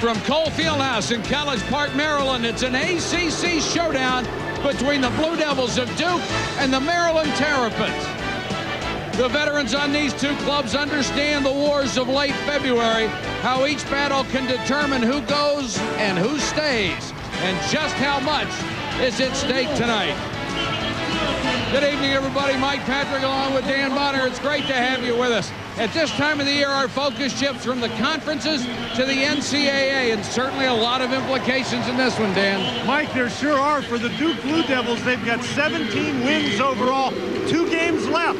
From Cole Fieldhouse in College Park, Maryland, it's an ACC showdown between the Blue Devils of Duke and the Maryland Terrapins. The veterans on these two clubs understand the wars of late February, how each battle can determine who goes and who stays, and just how much is at stake tonight. Good evening, everybody. Mike Patrick along with Dan Bonner. It's great to have you with us. At this time of the year, our focus shifts from the conferences to the NCAA, and certainly a lot of implications in this one, Dan. Mike, there sure are. For the Duke Blue Devils, they've got 17 wins overall, two games left.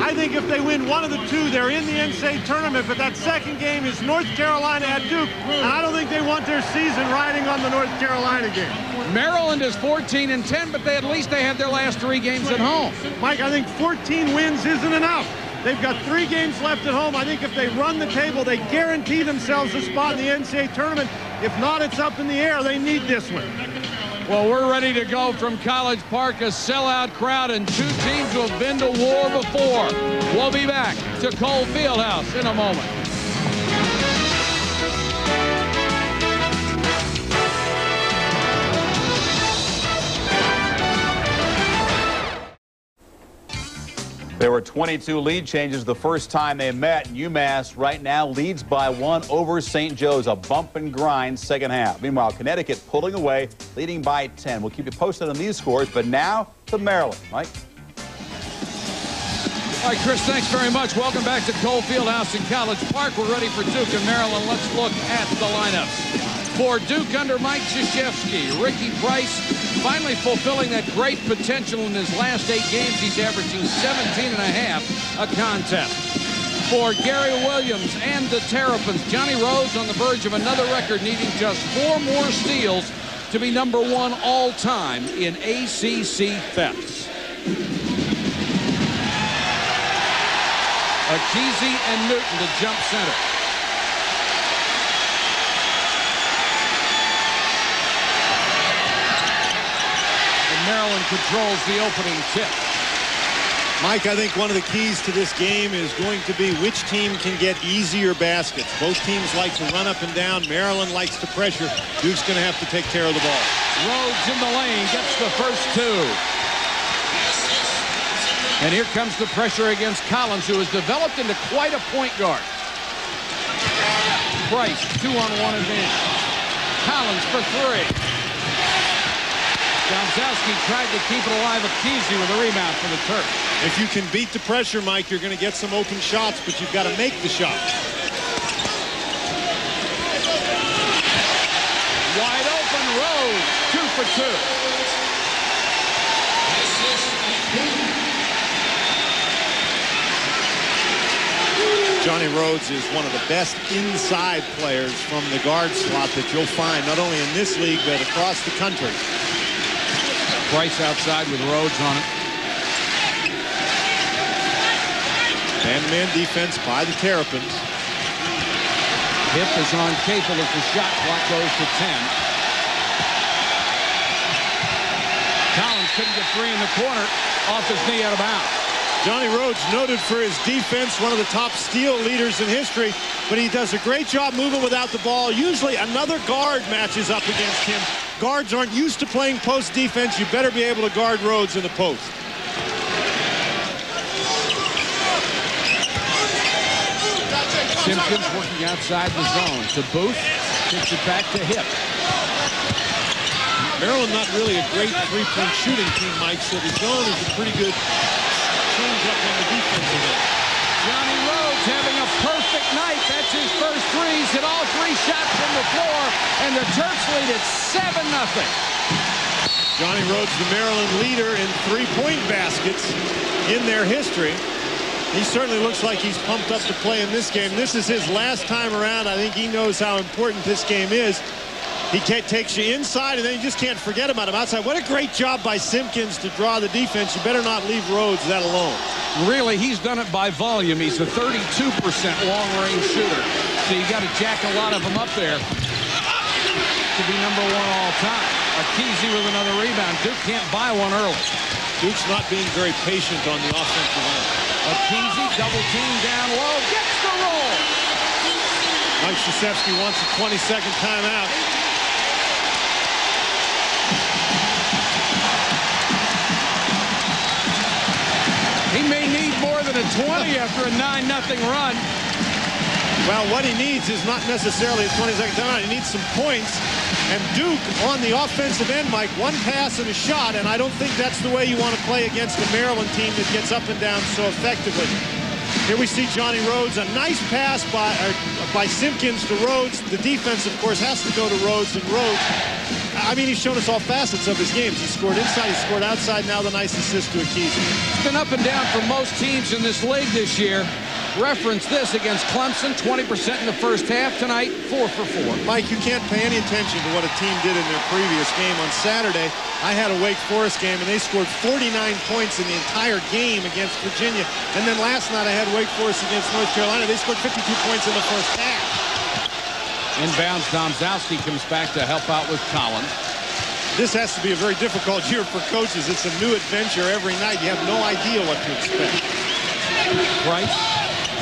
I think if they win one of the two, they're in the NCAA tournament, but that second game is North Carolina at Duke, and I don't think they want their season riding on the North Carolina game. Maryland is 14 and 10, but they at least they have their last three games at home. Mike, I think 14 wins isn't enough. They've got three games left at home. I think if they run the table, they guarantee themselves a spot in the NCAA tournament. If not, it's up in the air. They need this one. Well, we're ready to go from College Park, a sellout crowd and two teams who have been to war before. We'll be back to Cole Fieldhouse in a moment. There were 22 lead changes the first time they met. UMass right now leads by one over St. Joe's, a bump and grind second half. Meanwhile, Connecticut pulling away, leading by 10. We'll keep you posted on these scores, but now to Maryland. Mike? All right, Chris, thanks very much. Welcome back to Cole Fieldhouse in College Park. We're ready for Duke and Maryland. Let's look at the lineups. For Duke under Mike Krzyzewski, Ricky Price finally fulfilling that great potential in his last eight games. He's averaging 17 and a half a contest. For Gary Williams and the Terrapins, Johnny Rhodes on the verge of another record, needing just four more steals to be number one all time in ACC thefts. Ekezie and Newton to jump center. Maryland controls the opening tip. Mike, I think one of the keys to this game is going to be which team can get easier baskets. Both teams like to run up and down. Maryland likes to pressure. Duke's going to have to take care of the ball. Rhodes in the lane gets the first two. And here comes the pressure against Collins, who has developed into quite a point guard. Price, two-on-one advantage. Collins for three. Domzalski tried to keep it alive. Ekezie with a rebound for the Terps. If you can beat the pressure, Mike, you're going to get some open shots, but you've got to make the shot. Wide open, Rhodes, two for two. Johnny Rhodes is one of the best inside players from the guard slot that you'll find not only in this league but across the country. Price outside with Rhodes on it. Man-to-man defense by the Terrapins. Hipp is on Capel as the shot clock goes to 10. Collins couldn't get three in the corner. Off his knee out of bounds. Johnny Rhodes noted for his defense, one of the top steal leaders in history, but he does a great job moving without the ball. Usually another guard matches up against him. Guards aren't used to playing post defense. You better be able to guard Rhodes in the post. Simpkins working outside the zone to Booth. Kicks it back to Hipp. Maryland not really a great three-point shooting team, Mike, so the zone is a pretty good change up on the defensive end. Having a perfect night. That's his first threes. Hit all three shots from the floor. And the Terps lead at 7 nothing. Johnny Rhodes, the Maryland leader in three-point baskets in their history. He certainly looks like he's pumped up to play in this game. This is his last time around. I think he knows how important this game is. He takes you inside, and then you just can't forget about him outside. What a great job by Simpkins to draw the defense. You better not leave Rhodes that alone. Really, he's done it by volume. He's a 32% long-range shooter. So you got to jack a lot of them up there to be number one all time. Ekezie with another rebound. Duke can't buy one early. Duke's not being very patient on the offensive end. Ekezie double team down low. Gets the roll. Mike Krzyzewski wants a 20-second timeout. More 20 after a 9-0 run. Well, what he needs is not necessarily a 20-second timeout. He needs some points. And Duke on the offensive end, Mike, one pass and a shot, and I don't think that's the way you want to play against a Maryland team that gets up and down so effectively. Here we see Johnny Rhodes, a nice pass by, uh, by Simpkins to Rhodes. The defense, of course, has to go to Rhodes, and Rhodes, I mean, he's shown us all facets of his games. He scored inside, he scored outside, now the nice assist to Ekezie. It's been up and down for most teams in this league this year. Reference this against Clemson, 20% in the first half. Tonight, 4 for 4. Mike, you can't pay any attention to what a team did in their previous game. On Saturday, I had a Wake Forest game, and they scored 49 points in the entire game against Virginia. And then last night, I had Wake Forest against North Carolina. They scored 52 points in the first half. Inbounds, Domzalski comes back to help out with Collins. This has to be a very difficult year for coaches. It's a new adventure every night. You have no idea what to expect. Price,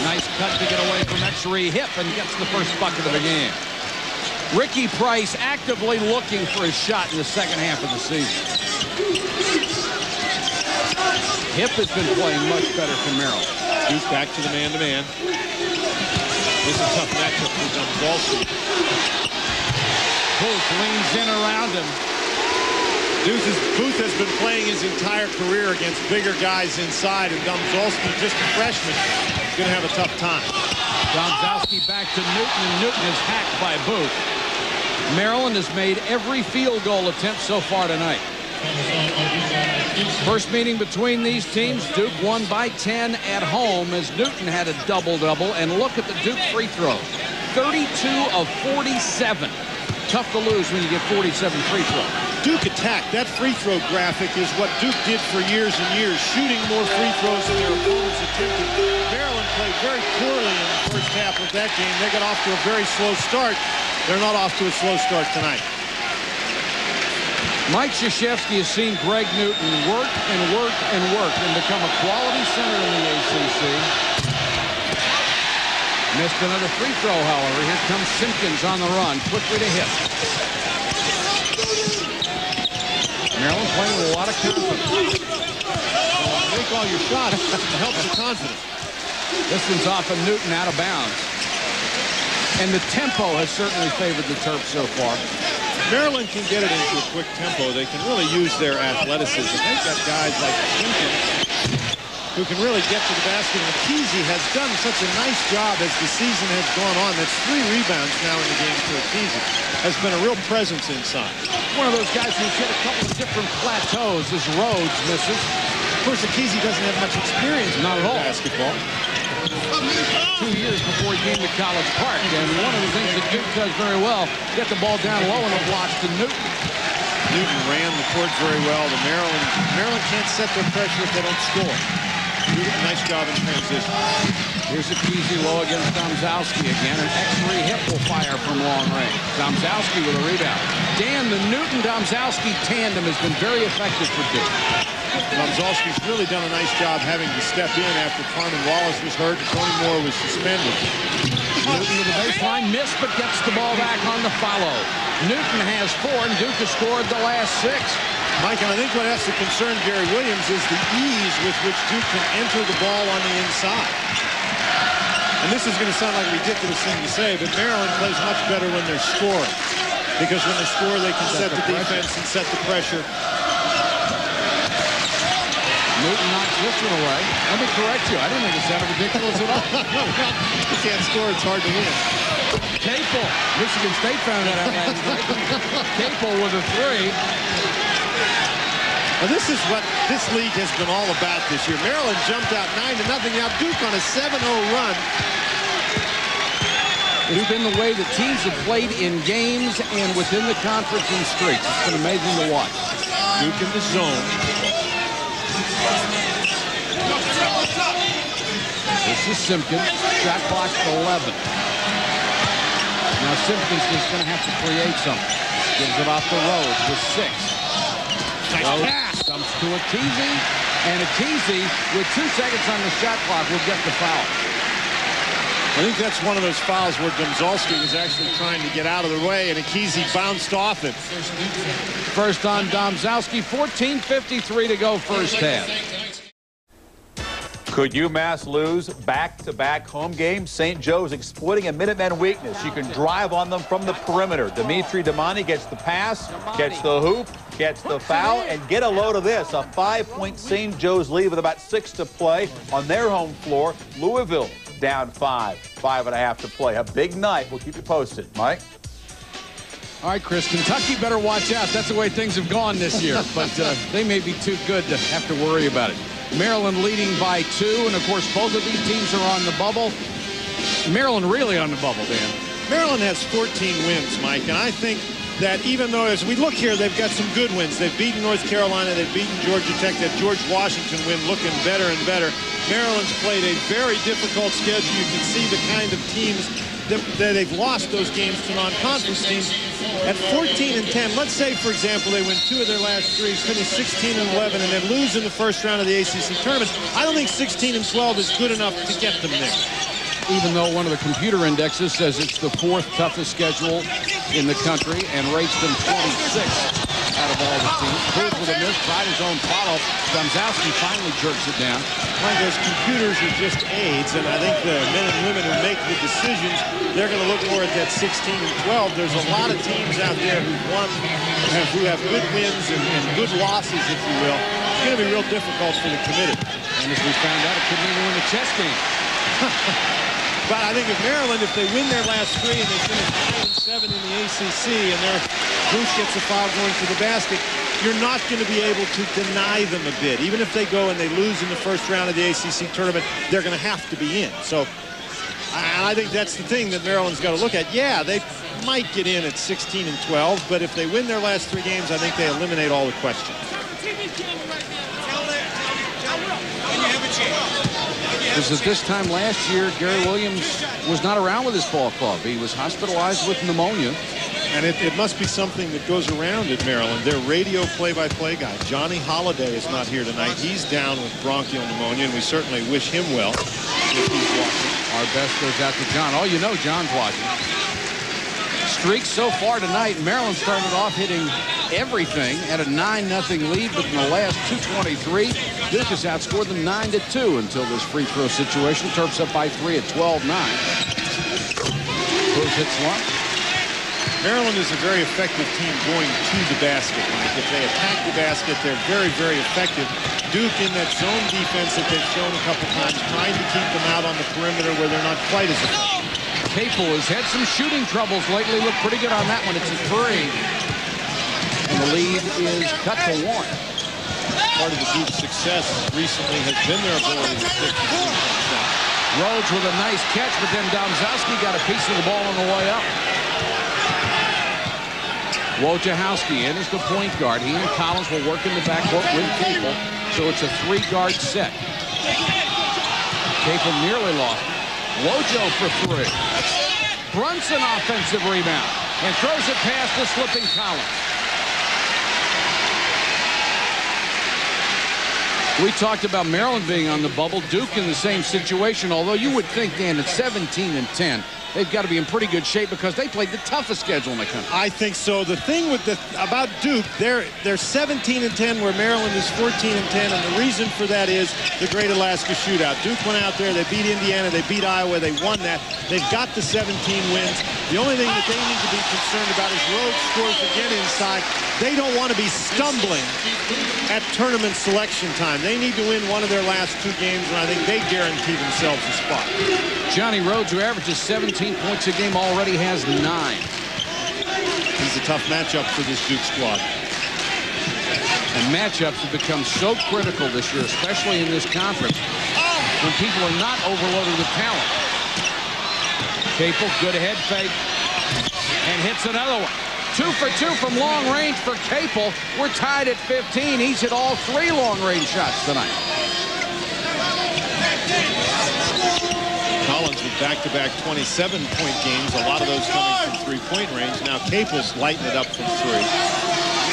nice cut to get away from Exree Hipp and gets the first bucket of the game. Ricky Price actively looking for his shot in the second half of the season. Hipp has been playing much better for Merrill. He's back to the man-to-man. This is a tough matchup for Domzalski. Booth leans in around him. Booth, is, Booth has been playing his entire career against bigger guys inside, and Domzalski, just a freshman, is going to have a tough time. Domzalski back to Newton, and Newton is hacked by Booth. Maryland has made every field goal attempt so far tonight. First meeting between these teams, Duke won by 10 at home as Newton had a double-double. And look at the Duke free throw. 32 of 47. Tough to lose when you get 47 free throws. Duke attack. That free throw graphic is what Duke did for years and years, shooting more free throws than their opponents attempted. Maryland played very poorly in the first half of that game. They got off to a very slow start. They're not off to a slow start tonight. Mike Krzyzewski has seen Greg Newton work and work and work and become a quality center in the ACC. Missed another free throw, however. Here comes Simpkins on the run, quickly to hit. Maryland playing with a lot of confidence. Make all your shots helps the confidence. This one's off of Newton out of bounds. And the tempo has certainly favored the Terps so far. Maryland can get it into a quick tempo. They can really use their athleticism. They've got guys like Simpkins who can really get to the basket. And Ekezie has done such a nice job as the season has gone on. That's three rebounds now in the game for Ekezie. Has been a real presence inside. One of those guys who's hit a couple of different plateaus as Rhodes misses. Of course, Ekezie doesn't have much experience Not at all. basketball. Two years before he came to College Park. And one of the things that Duke does very well, get the ball down low and the blocks to Newton. Newton ran the court very well. The Maryland Maryland can't set their pressure if they don't score. A nice job in transition. Here's Ekezie low against Domzalski again. An Exree Hipp will fire from long range. Domzalski with a rebound. Dan, the Newton-Domzalski tandem has been very effective for Duke. Domzalski's really done a nice job having to step in after Carmen Wallace was hurt and Tony Moore was suspended. Newton to the baseline, missed, but gets the ball back on the follow. Newton has four, and Duke has scored the last six. Mike, and I think what has to concern Gary Williams is the ease with which Duke can enter the ball on the inside. And this is going to sound like a ridiculous thing to say, but Maryland plays much better when they're scoring. Because when they score, they can set, Set the the defense and set the pressure. Newton knocks this one away. Let me correct you. I didn't think it sounded ridiculous at all. you can't score, it's hard to win. Capel. Michigan State found that out last night. Capel with a three. Now, this is what this league has been all about this year. Maryland jumped out 9 to nothing. Now Duke on a 7-0 run. It's been the way the teams have played in games and within the conference in streaks. It's been amazing to watch. Duke in the zone. This is Simpkins. Shot clock 11. Now Simpkins is going to have to create something. Gives it off the road with six. Nice Rhodes pass. Comes to a Ekezie. And a Ekezie, with two seconds on the shot clock, will get the foul. I think that's one of those fouls where Domzalski was actually trying to get out of the way, and Ekezie bounced off it. First on Domzalski, 14.53 to go first half. Could UMass lose back-to-back home games? St. Joe's exploiting a Minutemen weakness. You can drive on them from the perimeter. Dmitri Domani gets the pass, gets the hoop, gets the foul, and get a load of this. A five-point St. Joe's lead with about six to play on their home floor. Louisville down five, five and a half to play. A big night. We'll keep you posted. Mike? All right, Chris, Kentucky better watch out. That's the way things have gone this year. But uh, they may be too good to have to worry about it. Maryland leading by two, and of course, both of these teams are on the bubble. Maryland really on the bubble, Dan. Maryland has 14 wins, Mike, and I think that even though as we look here, they've got some good wins. They've beaten North Carolina, they've beaten Georgia Tech, that George Washington win looking better and better. Maryland's played a very difficult schedule. You can see the kind of teams that, that they've lost those games to non-conference teams. At 14 and 10, let's say, for example, they win two of their last three, finish 16 and 11, and then lose in the first round of the ACC tournament. I don't think 16 and 12 is good enough to get them there. Even though one of the computer indexes says it's the fourth toughest schedule in the country and rates them 26 out of all the teams. Cruz with a miss, tried his own follow. Domzalski finally jerks it down. Those computers are just aids, and I think the men and women who make the decisions, they're going to look more at that 16 and 12. There's a lot of teams out there who won, who have good wins and, and good losses, if you will. It's going to be real difficult for the committee. And as we found out, it couldn't even win the chess game. but I think if Maryland, if they win their last three and they finish 9 and 7 in the ACC and their Bruce gets a foul going to the basket, you're not going to be able to deny them a bid. Even if they go and they lose in the first round of the ACC tournament, they're going to have to be in. So I think that's the thing that Maryland's got to look at. Yeah, they might get in at 16 and 12, but if they win their last three games, I think they eliminate all the questions. Because at this time last year, Gary Williams was not around with his ball club. He was hospitalized with pneumonia. And it, it, must be something that goes around at Maryland. Their radio play-by-play -play guy, Johnny Holliday, is not here tonight. He's down with bronchial pneumonia, and we certainly wish him well if he's watching. Our best goes out to John. Oh, you know John's watching. Streaks so far tonight. Maryland started off hitting everything at a 9-0 lead, but in the last 223, Duke has outscored them 9-2 until this free throw situation. Terps up by three at 12-9. Cruz hits one. Maryland is a very effective team going to the basket. If they attack the basket, they're very, very effective. Duke in that zone defense that they've shown a couple times, trying to keep them out on the perimeter where they're not quite as effective. Capel has had some shooting troubles lately. Looked pretty good on that one. It's a three. And the lead is cut to one. Part of the Duke success recently has been their ability to hit Rhodes with a nice catch, but then Domzalski got a piece of the ball on the way up. Wojciechowski in as the point guard. He and Collins will work in the backcourt with Capel. So it's a three-guard set. Capel nearly lost it. Wojo for three. Brunson offensive rebound. And throws it past the slipping Collins. We talked about Maryland being on the bubble. Duke in the same situation, although you would think, Dan, at 17 and 10, they've got to be in pretty good shape because they played the toughest schedule in the country. I think so. The thing with the about Duke, they're they're 17 and 10, where Maryland is 14 and 10, and the reason for that is the Great Alaska Shootout. Duke went out there, they beat Indiana, they beat Iowa, they won that. They've got the 17 wins. The only thing that they need to be concerned about is Rhodes scores again inside. They don't want to be stumbling at tournament selection time. They need to win one of their last two games, and I think they guarantee themselves a spot. Johnny Rhodes, who averages 17 points a game, already has nine. He's a tough matchup for this Duke squad. And matchups have become so critical this year, especially in this conference, when people are not overloaded with talent. Capel, good head fake, and hits another one. Two for two from long range for Capel. We're tied at 15. He's hit all three long-range shots tonight. Collins with back-to-back 27-point games, a lot of those coming from three-point range. Now Capel's lighting it up from three.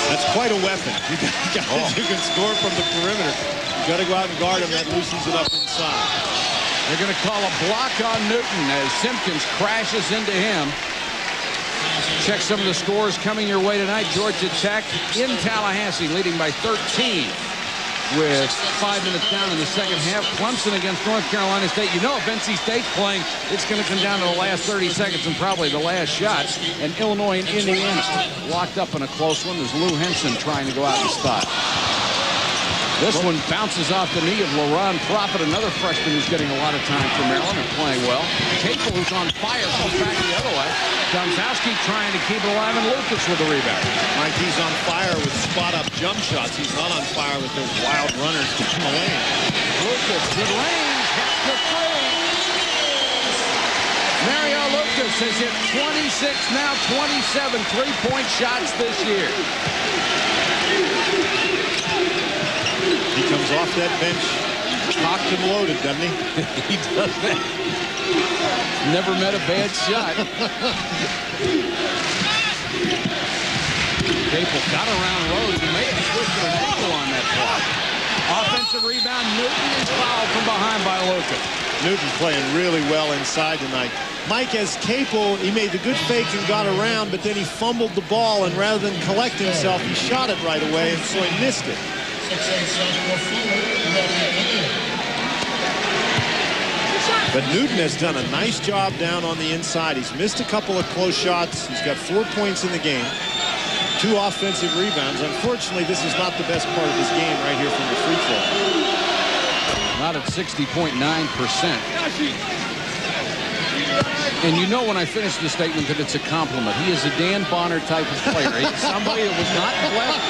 That's quite a weapon. You got guys oh. who can score from the perimeter. You got to go out and guard him. That loosens it up inside. They're going to call a block on Newton as Simpkins crashes into him. Check some of the scores coming your way tonight. Georgia Tech in Tallahassee leading by 13 with five minutes down in the second half. Clemson against North Carolina State. You know if NC State's playing, it's going to come down to the last 30 seconds and probably the last shot. And Illinois and Indiana locked up in a close one. There's Lou Henson trying to go out and spot. This one bounces off the knee of LaRon Profit, another freshman who's getting a lot of time for Maryland and playing well. Capel, who's on fire, comes back the other way. Domzalski trying to keep it alive, and Lucas with the rebound. Mike, he's on fire with spot-up jump shots. He's not on fire with those wild runners down the lane. Lucas, good range, hits the three. Mario Lucas has hit 26, now 27 three-point shots this year. He comes off that bench cocked and loaded, doesn't he? he does that. Never met a bad shot. Capel got around Rhodes and may have twisted an ankle on that play. Offensive rebound. Newton is fouled from behind by Lucas. Newton playing really well inside tonight. Mike, as Capel, he made the good fake and got around, but then he fumbled the ball, and rather than collect himself, he shot it right away, and so he missed it. But Newton has done a nice job down on the inside. He's missed a couple of close shots. He's got four points in the game, two offensive rebounds. Unfortunately, this is not the best part of his game right here from the free throw. Not at 60.9%. And you know when I finish the statement that it's a compliment. He is a Dan Bonner type of player. He's somebody that was not blessed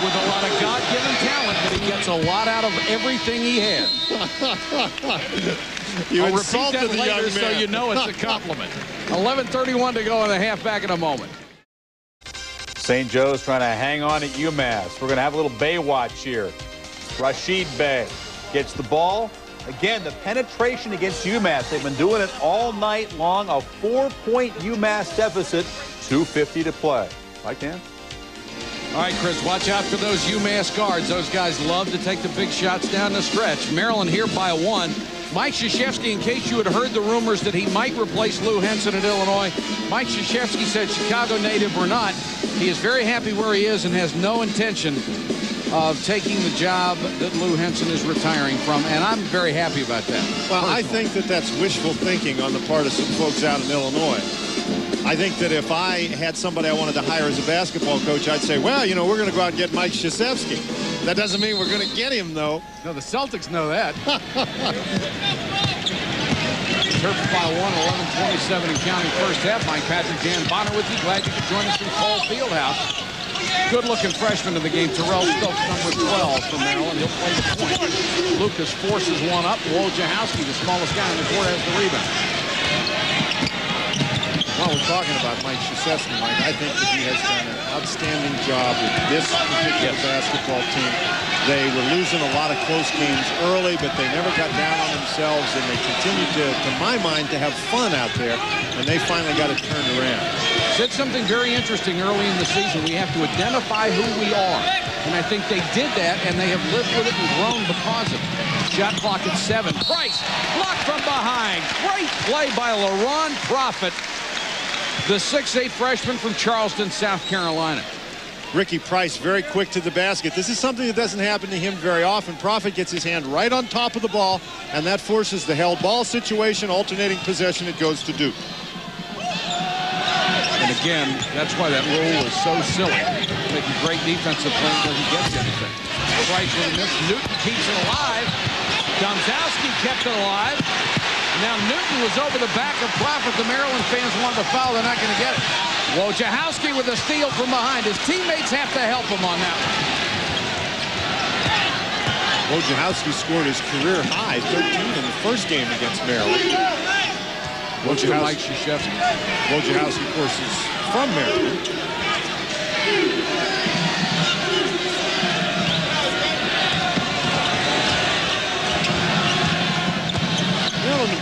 with a lot of God-given talent, but he gets a lot out of everything he has. you I'll repeat that later so you know it's a compliment. 11.31 to go in the half back in a moment. St. Joe's trying to hang on at UMass. We're going to have a little Bey watch here. Rashid Bey gets the ball, Again, the penetration against UMass, they've been doing it all night long. A four-point UMass deficit, 2.50 to play. Mike Dan? All right, Chris, watch out for those UMass guards. Those guys love to take the big shots down the stretch. Maryland here by one. Mike Krzyzewski, in case you had heard the rumors that he might replace Lou Henson at Illinois, Mike Krzyzewski said Chicago native or not, he is very happy where he is and has no intention of taking the job that Lou Henson is retiring from, and I'm very happy about that. Well, I think that that's wishful thinking on the part of some folks out in Illinois. I think that if I had somebody I wanted to hire as a basketball coach, I'd say, well, you know, we're going to go out and get Mike Krzyzewski. That doesn't mean we're going to get him, though. No, the Celtics know that. Terps by one, 11-27 and counting first half. Mike Patrick, Dan Bonner with you. Glad you could join us from Cole Fieldhouse. Good-looking freshman in the game, Terrell Stokes, number 12 from Maryland. He'll play the point. Lucas forces one up. Wojciechowski, the smallest guy on the court, has the rebound. While we're talking about Mike Krzyzewski, Mike, I think that he has done an outstanding job with this particular yes. basketball team. They were losing a lot of close games early, but they never got down on themselves, and they continued to, to my mind, to have fun out there, and they finally got it turned around. Said something very interesting early in the season. We have to identify who we are, and I think they did that, and they have lived with it and grown because of it. Shot clock at seven. Price blocked from behind. Great play by LaRon Profit, the 6'8 freshman from Charleston, South Carolina. Ricky Price very quick to the basket. This is something that doesn't happen to him very often. Profit gets his hand right on top of the ball, and that forces the held ball situation, alternating possession. It goes to Duke. And again, that's why that rule is so silly. Making great defensive play doesn't get you anything. Price with a miss. Newton keeps it alive. Domzalski kept it alive. Now Newton was over the back of Profit. The Maryland fans wanted to foul. They're not going to get it. Wojciechowski with a steal from behind. His teammates have to help him on that one. Wojciechowski scored his career high 13 in the first game against Maryland. Wojciechowski, Mike Krzyzewski. Wojciechowski, of course, is from Maryland.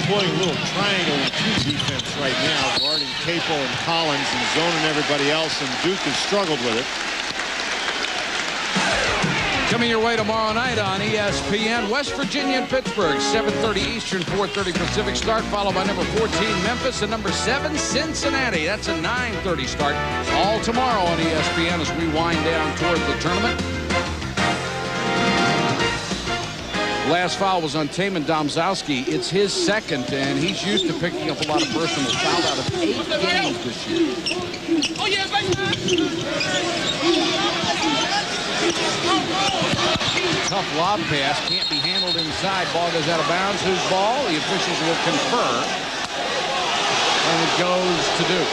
Employing a little triangle two defense right now, guarding Capel and Collins and zoning everybody else, and Duke has struggled with it. Coming your way tomorrow night on ESPN, West Virginia and Pittsburgh, 7.30 Eastern, 4.30 Pacific start, followed by number 14, Memphis, and number 7, Cincinnati. That's a 9.30 start. All tomorrow on ESPN as we wind down toward the tournament. Last foul was on Taymon Domzalski. It's his second, and he's used to picking up a lot of personal fouls out of eight games this year. Oh, yeah, Tough lob pass. Can't be handled inside. Ball goes out of bounds. Whose ball? The officials will confer. And it goes to Duke.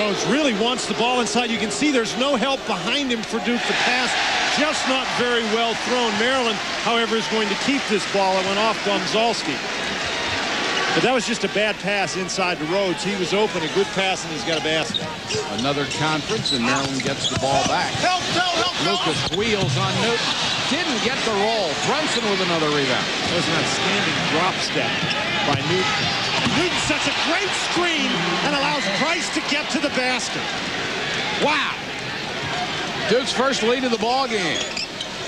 Rhodes really wants the ball inside. You can see there's no help behind him for Duke to pass. Just not very well thrown. Maryland, however, is going to keep this ball. It went off Domzalski. But that was just a bad pass inside to Rhodes. He was open, a good pass, and he's got a basket. Another conference, and Maryland gets the ball back. Help, help, help, Lucas wheels on Newton. Didn't get the roll. Brunson with another rebound. That was an outstanding drop step by Newton. Newton sets a great screen and allows Price to get to the basket. Wow. Duke's first lead of the ball game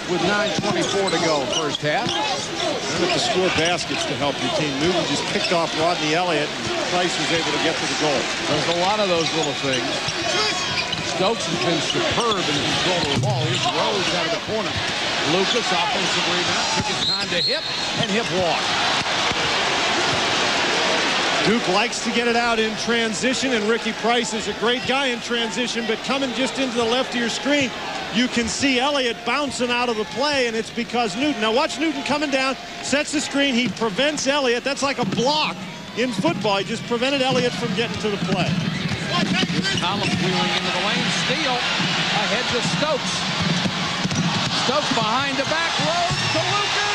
with 9.24 to go first half. You have to score baskets to help your team. Newton just picked off Rodney Elliott, and Price was able to get to the goal. There's a lot of those little things. Stokes has been superb in the control of the ball. Here's Rhodes out of the corner. Lucas, offensive rebound, took his time to Hipp, and Hipp walk. Duke likes to get it out in transition, and Ricky Price is a great guy in transition, but coming just into the left of your screen, you can see Elliott bouncing out of the play, and it's because Newton. Now watch Newton coming down, sets the screen, he prevents Elliott. That's like a block in football. He just prevented Elliott from getting to the play. Collins wheeling into the lane, steal ahead to Stokes. Stokes behind the back, road to Lucas,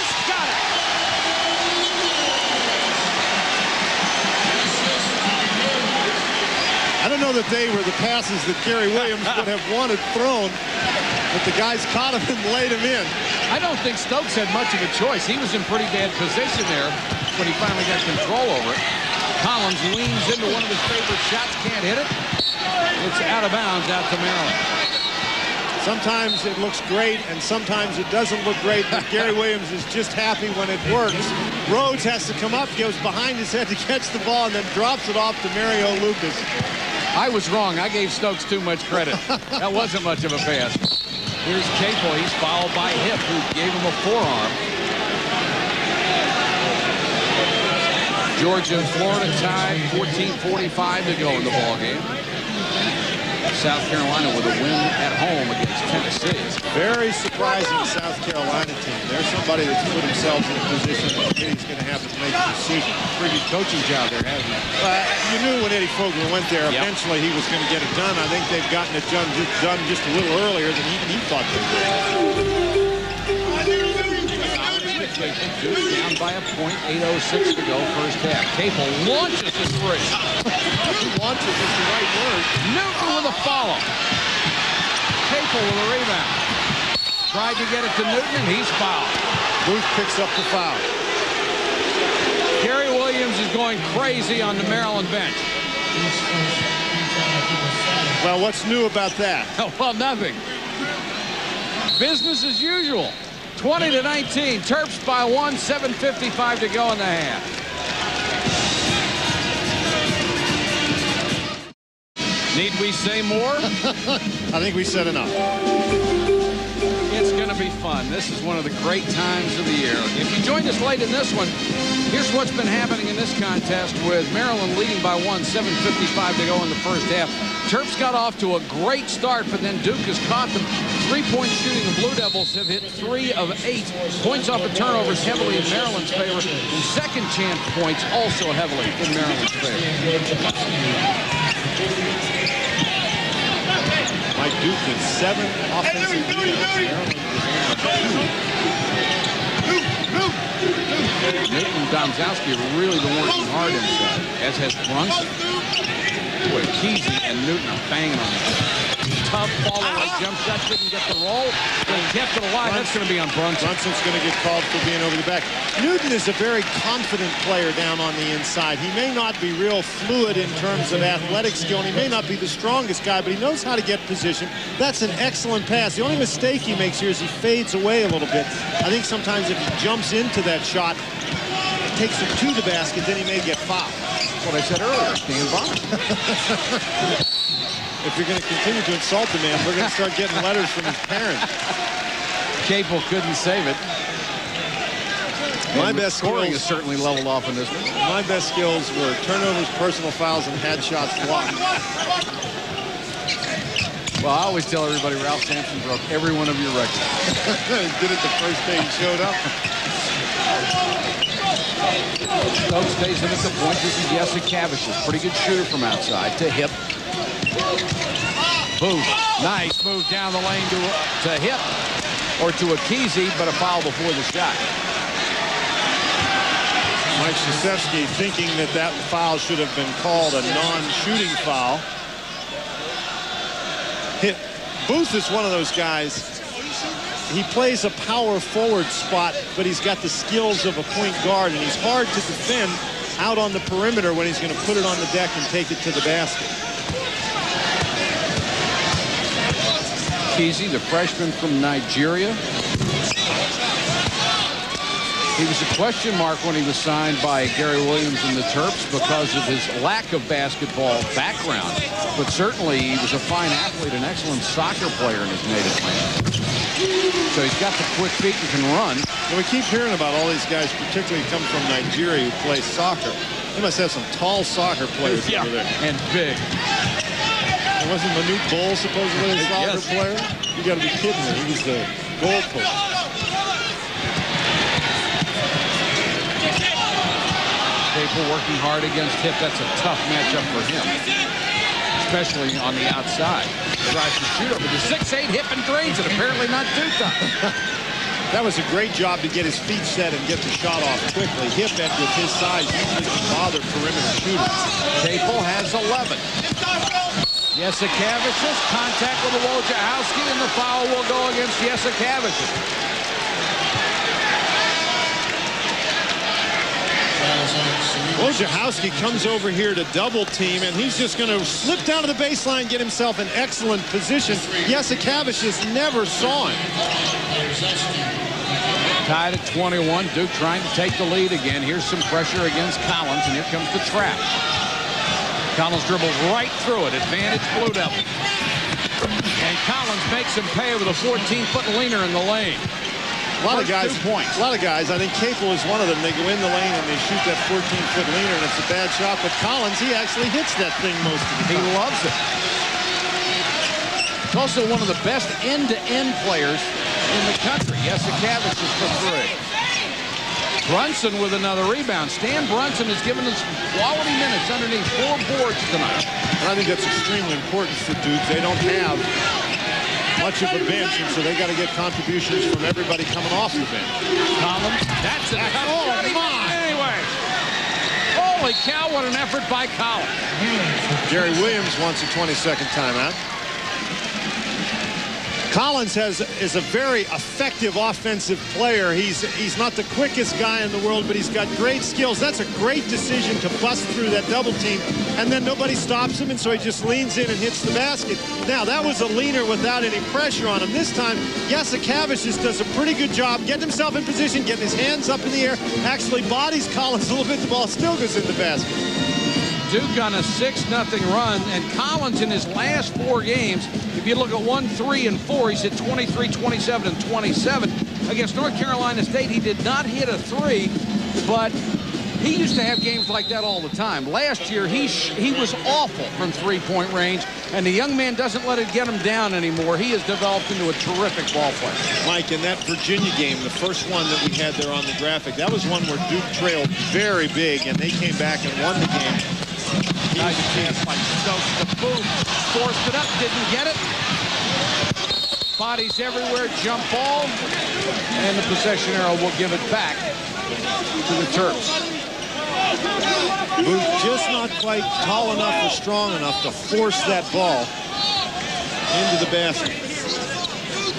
I don't know that they were the passes that Gary Williams would have wanted thrown, but the guys caught him and laid him in. I don't think Stokes had much of a choice. He was in pretty bad position there when he finally got control over it. Collins leans into one of his favorite shots, can't hit it. It's out of bounds out to Maryland. Sometimes it looks great, and sometimes it doesn't look great, but Gary Williams is just happy when it works. Rhodes has to come up, goes behind his head to catch the ball, and then drops it off to Mario Lucas. I was wrong. I gave Stokes too much credit. that wasn't much of a pass. Here's Capel. He's fouled by Hipp, who gave him a forearm. Georgia Florida tied 14.45 to go in the ball game. South Carolina with a win at home against Tennessee. Very surprising South Carolina team. There's somebody that's put themselves in a position that he's going to have to make a decision. Pretty good coaching job there, hasn't he? Uh, you knew when Eddie Fogler went there, Yep. eventually he was going to get it done. I think they've gotten it done just, done just a little earlier than even he thought they would. Duke down by a point, 8.06 to go, first half. Capel launches a three. Launches is the right word. Newton with a follow. Capel with a rebound. Tried to get it to Newton, and he's fouled. Booth picks up the foul. Gary Williams is going crazy on the Maryland bench. Well, what's new about that? well, nothing. Business as usual. 20 to 19. Terps by one, 7.55 to go in the half. Need we say more? I think we said enough. It's going to be fun. This is one of the great times of the year. If you joined us late in this one, here's what's been happening in this contest with Maryland leading by one, 7.55 to go in the first half. Terps got off to a great start, but then Duke has caught them. Three-point shooting, the Blue Devils have hit three of eight. Points off of turnovers heavily in Maryland's favor, and second chance points also heavily in Maryland's favor. Mike Duke with seven offensive rebounds. Newton and Domzalski have really been working hard inside, as has Brunson. Boy, Kesey and Newton are banging on each other. Tough follow-up Ah! jump shot didn't get the roll. They kept it alive. That's going to be on Brunson. Brunson's going to get called for being over the back. Newton is a very confident player down on the inside. He may not be real fluid in terms of athletic skill, and he may not be the strongest guy, but he knows how to get position. That's an excellent pass. The only mistake he makes here is he fades away a little bit. I think sometimes if he jumps into that shot, takes it to the basket, then he may get fouled. That's what I said earlier. Being involved. If you're going to continue to insult the man, we're going to start getting letters from his parents. Capel couldn't save it. My And best scoring skills- is certainly leveled off in this one. My best skills were turnovers, personal fouls, and had shots blocked. Well, I always tell everybody Ralph Sampson broke every one of your records. Did it the first day he showed up. Stokes stays in at the point. This is Jasikevicius pretty good shooter from outside to Hipp. Booth, nice move down the lane to, to Hipp or to Ekezie, but a foul before the shot. Mike Krzyzewski thinking that that foul should have been called a non-shooting foul. Hit. Booth is one of those guys. He plays a power forward spot, but he's got the skills of a point guard, and he's hard to defend out on the perimeter when he's going to put it on the deck and take it to the basket. Ekezie, the freshman from Nigeria. He was a question mark when he was signed by Gary Williams and the Terps because of his lack of basketball background. But certainly he was a fine athlete, an excellent soccer player in his native land. So he's got the quick feet and can run. And we keep hearing about all these guys, particularly come from Nigeria, who play soccer. They must have some tall soccer players over there. And big. Wasn't Manute Bol supposedly a soccer Yes. player? You got to be kidding me. He was the goalpost. Capel working hard against Hipp. That's a tough matchup for him, especially on the outside. Tries to shoot over the 6'8 Hipp and drains it. Apparently not too tough. That was a great job to get his feet set and get the shot off quickly. Hipp end with his size usually can bother perimeter shooters. Capel has 11. Jasikevicius, contact with Wojciechowski, and the foul will go against Jasikevicius. Wojciechowski comes over here to double team, and he's just going to slip down to the baseline, get himself in excellent position. Jasikevicius never saw him. Tied at 21. Duke trying to take the lead again. Here's some pressure against Collins, and here comes the trap. Collins dribbles right through it. Advantage Blue Devil. And Collins makes him pay with a 14-foot leaner in the lane. A lot of guys, points. a lot of guys. I think Capel is one of them. They go in the lane and they shoot that 14-foot leaner, and it's a bad shot. But Collins, he actually hits that thing most of the time. He loves it. He's also one of the best end-to-end players in the country. Yes, Cavins is for three. Brunson with another rebound. Stan Brunson has given us quality minutes underneath four boards tonight. And I think that's extremely important for Duke. They don't have much of a bench, and so they got to get contributions from everybody coming off the bench. Collins, that's a tough Oh, my. Anyway, holy cow, what an effort by Collins. Gary Williams wants a 20-second timeout. Collins has is a very effective offensive player. He's he's not the quickest guy in the world, but he's got great skills. That's a great decision to bust through that double team, and then nobody stops him, and so he just leans in and hits the basket. Now that was a leaner without any pressure on him. This time, Jasikevicius does a pretty good job getting himself in position, getting his hands up in the air, actually bodies Collins a little bit. The ball still goes in the basket. Duke on a 6-0 run, and Collins in his last four games, if you look at 1, 3, and 4, he's hit 23, 27, and 27. Against North Carolina State, he did not hit a three, but he used to have games like that all the time. Last year, he he was awful from three-point range, and the young man doesn't let it get him down anymore. He has developed into a terrific ball player. Mike, in that Virginia game, the first one that we had there on the graphic, that was one where Duke trailed very big, and they came back and won the game. Nice chance by Stokes to boot. Forced it up, didn't get it. Bodies everywhere, jump ball. And the possession arrow will give it back to the Terps. Booth just not quite tall enough or strong enough to force that ball into the basket.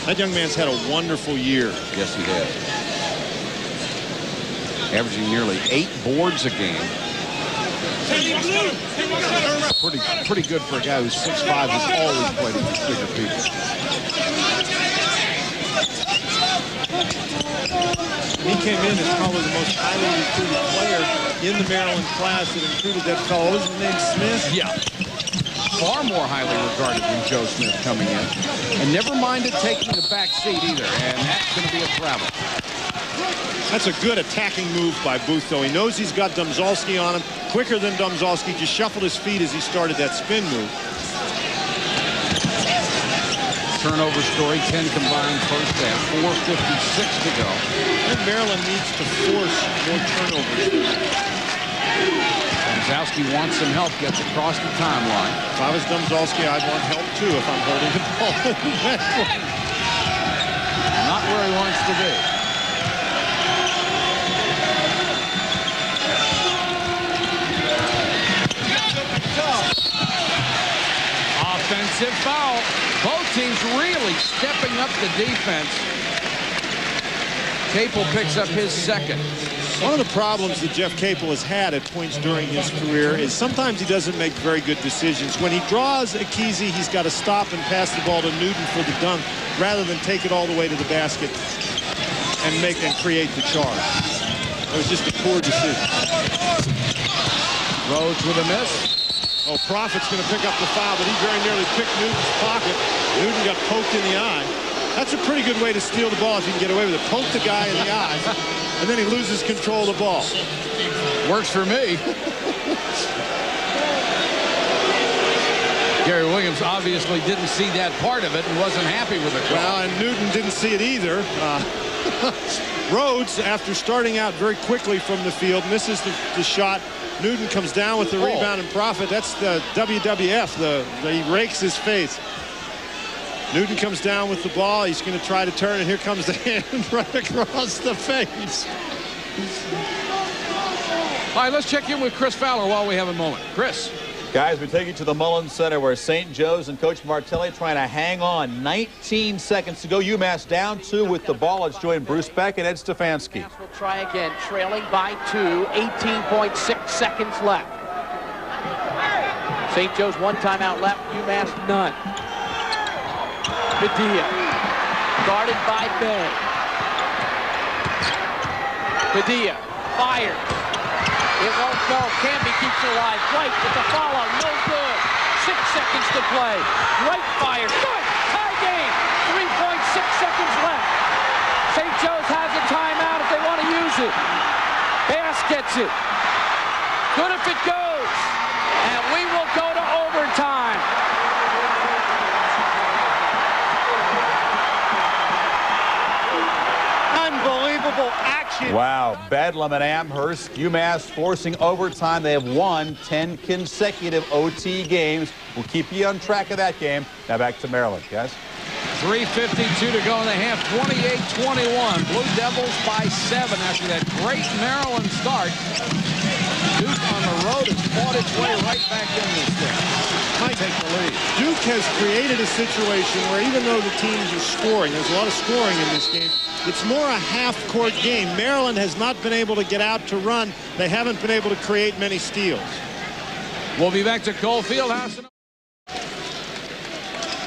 That young man's had a wonderful year. Yes, he has. Averaging nearly eight boards a game. Pretty, pretty good for a guy who's 6'5", who's always played against bigger people. He came in as probably the most highly recruited player in the Maryland class that included that fellow. What was his name, Smith? Yeah. Far more highly regarded than Joe Smith coming in. And never minded taking the back seat either. And that's going to be a travel. That's a good attacking move by Booth, though. He knows he's got Domzalski on him. Quicker than Domzalski, just shuffled his feet as he started that spin move. Turnover story, 10 combined first half, 4.56 to go. And Maryland needs to force more turnovers. Domzalski wants some help, gets across the timeline. If I was Domzalski, I'd want help, too, if I'm holding the ball. Not where he wants to be. Offensive foul. Both teams really stepping up the defense. Capel picks up his second. One of the problems that Jeff Capel has had at points during his career is sometimes he doesn't make very good decisions. When he draws Ekezie, he's got to stop and pass the ball to Newton for the dunk rather than take it all the way to the basket and make and create the charge. It was just a poor decision. Rhodes with a miss. Oh, Profit's going to pick up the foul, but he very nearly picked Newton's pocket. Newton got poked in the eye. That's a pretty good way to steal the ball if you can get away with it. Poke the guy in the eye, and then he loses control of the ball. Works for me. Gary Williams obviously didn't see that part of it and wasn't happy with it. Well, and Newton didn't see it either. Uh, Rhodes, after starting out very quickly from the field, misses the, the shot. Newton comes down with the Oh. rebound and Profit. That's the WWF. The, the, he rakes his face. Newton comes down with the ball. He's going to try to turn, and here comes the hand right across the face. All right, let's check in with Chris Fowler while we have a moment. Chris. Guys, we take you to the Mullins Center where St. Joe's and Coach Martelli trying to hang on. 19 seconds to go. UMass down two with the ball. Let's join Bruce Beck and Ed Stefanski. will try again, trailing by two, 18.6 seconds left. St. Joe's one timeout left, UMass none. Padilla, guarded by Bey. Padilla, fired. It won't go. Canby keeps it alive. White with the follow, no good. Six seconds to play. White fire. good. Tie game. 3.6 seconds left. St. Joe's has a timeout if they want to use it. Bass gets it. Good if it goes. And we will go to overtime. Unbelievable action. Wow, Bedlam and Amherst. UMass forcing overtime. They have won 10 consecutive OT games. We'll keep you on track of that game. Now back to Maryland, guys. 3.52 to go in the half, 28-21. Blue Devils by seven after that great Maryland start. Duke on the road has fought its way right back in this game. Might take the lead. Duke has created a situation where even though the teams are scoring, there's a lot of scoring in this game, it's more a half-court game. Maryland has not been able to get out to run. They haven't been able to create many steals. We'll be back to Cole Fieldhouse.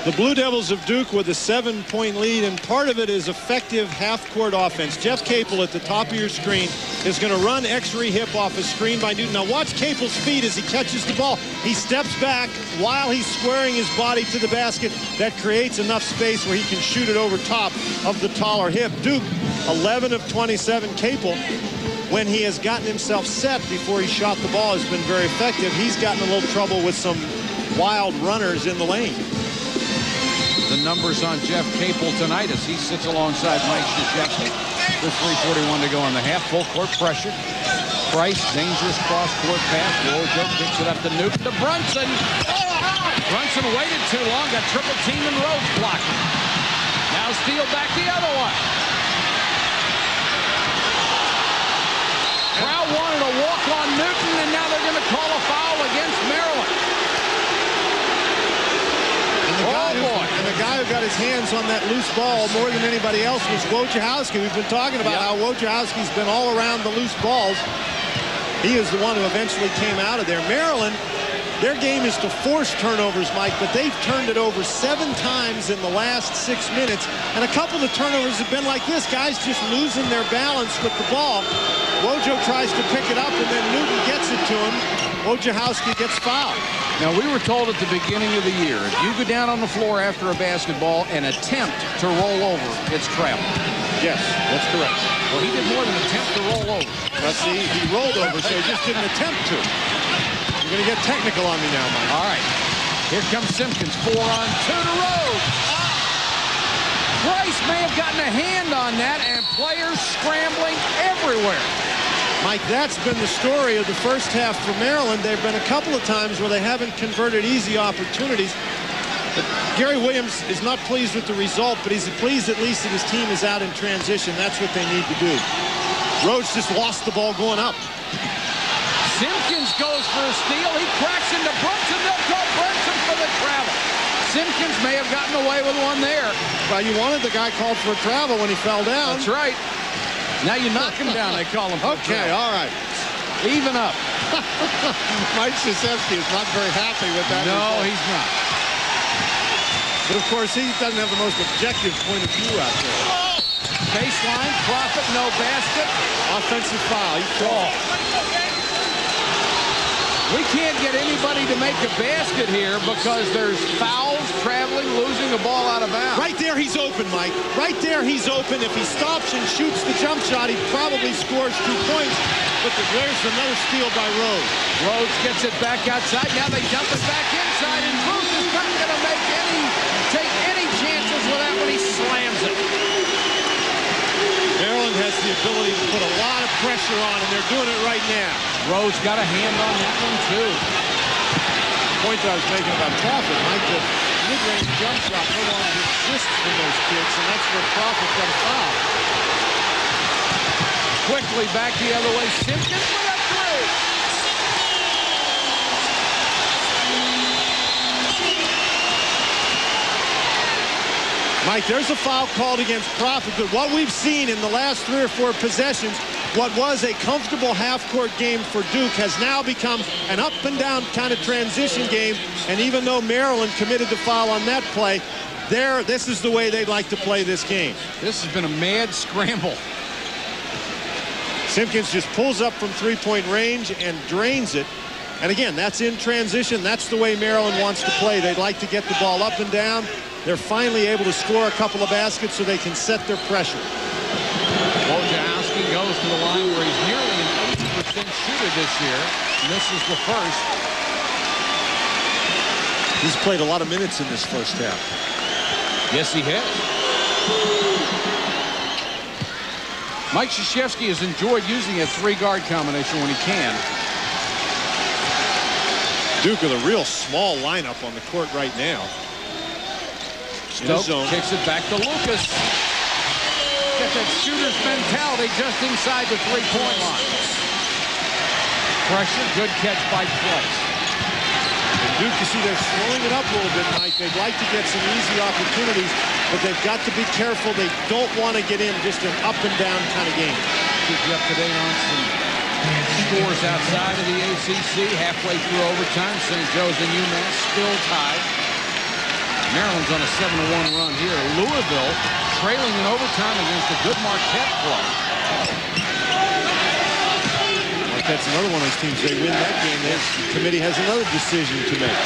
The Blue Devils of Duke with a seven-point lead, and part of it is effective half-court offense. Jeff Capel at the top of your screen is going to run Exree Hipp off a screen by Newton. Now watch Capel's feet as he catches the ball. He steps back while he's squaring his body to the basket. That creates enough space where he can shoot it over top of the taller Hipp. Duke, 11 of 27. Capel, when he has gotten himself set before he shot the ball, has been very effective. He's gotten a little trouble with some wild runners in the lane. The numbers on Jeff Capel tonight as he sits alongside Mike Krzyzewski with 3.41 to go in the half. Full court pressure. Price, dangerous cross-court pass. Wojo picks it up to Newton to Brunson. Brunson waited too long. Got triple team and Rhodes blocking. Now steal back the other one. Crowd wanted a walk on Newton, and now they're going to call a foul against Maryland. Oh, boy. The guy who got his hands on that loose ball more than anybody else was Wojciechowski. We've been talking about yep. how Wojciechowski's been all around the loose balls. He is the one who eventually came out of there. Maryland their game is to force turnovers, Mike, but they've turned it over seven times in the last six minutes. And a couple of the turnovers have been like this. Guys just losing their balance with the ball. Wojo tries to pick it up, and then Newton gets it to him. Wojciechowski gets fouled. Now, we were told at the beginning of the year, if you go down on the floor after a basketball and attempt to roll over, it's travel. Yes, that's correct. Well, he did more than attempt to roll over. Well, see, he rolled over, so he just didn't attempt to. You're going to get technical on me now, Mike. All right. Here comes Simpkins. Four on two to Rhodes. Price may have gotten a hand on that, and players scrambling everywhere. Mike, that's been the story of the first half for Maryland. There have been a couple of times where they haven't converted easy opportunities. But Gary Williams is not pleased with the result, but he's pleased at least that his team is out in transition. That's what they need to do. Rhodes just lost the ball going up. Simpkins goes for a steal. He cracks into Brunson. They'll call Brunson for the travel. Simpkins may have gotten away with one there. Well, you wanted the guy called for a travel when he fell down. That's right. Now you knock him down, they call him Okay, all right. Even up. Mike Krzyzewski is not very happy with that. No, result. he's not. But of course, he doesn't have the most objective point of view out there. Baseline, Profit, no basket. Offensive foul. He falls. We can't get anybody to make a basket here because there's fouls, traveling, losing the ball out of bounds. Right there, he's open, Mike. Right there, he's open. If he stops and shoots the jump shot, he probably scores two points. But there's another steal by Rhodes. Rhodes gets it back outside. Now they dump it back inside, and Booth is not going to make any, take any chances with that when he slams it. Maryland has the ability to put a lot of pressure on, and they're doing it right now. Rhodes got a hand on that one, too. The point that I was making about Profit, Mike, the mid-range jump shot no longer exists for those kids, and that's where Profit got a foul. Quickly back the other way. Simpkins with a three. Mike, there's a foul called against Profit, but what we've seen in the last three or four possessions what was a comfortable half-court game for Duke has now become an up-and-down kind of transition game. And even though Maryland committed the foul on that play, there, this is the way they'd like to play this game. This has been a mad scramble. Simpkins just pulls up from three-point range and drains it. And again, that's in transition. That's the way Maryland wants to play. They'd like to get the ball up and down. They're finally able to score a couple of baskets so they can set their pressure goes to the line where he's nearly an 80% shooter this year. Misses the first. He's played a lot of minutes in this first half. Yes, he has. Mike Krzyzewski has enjoyed using a three-guard combination when he can. Duke with a real small lineup on the court right now. Stokes kicks it back to Lucas get that shooter's mentality just inside the three-point line. Pressure, good catch by Price. Duke, you see, they're slowing it up a little bit, Mike. They'd like to get some easy opportunities, but they've got to be careful. They don't want to get in just an up-and-down kind of game. Keep you up to date on some scores outside of the ACC. Halfway through overtime, St. Joe's and UMass still tied. Maryland's on a 7-1 run here. Louisville trailing in overtime against a good Marquette play. Marquette's another one of those teams. They win that game. The committee has another decision to make.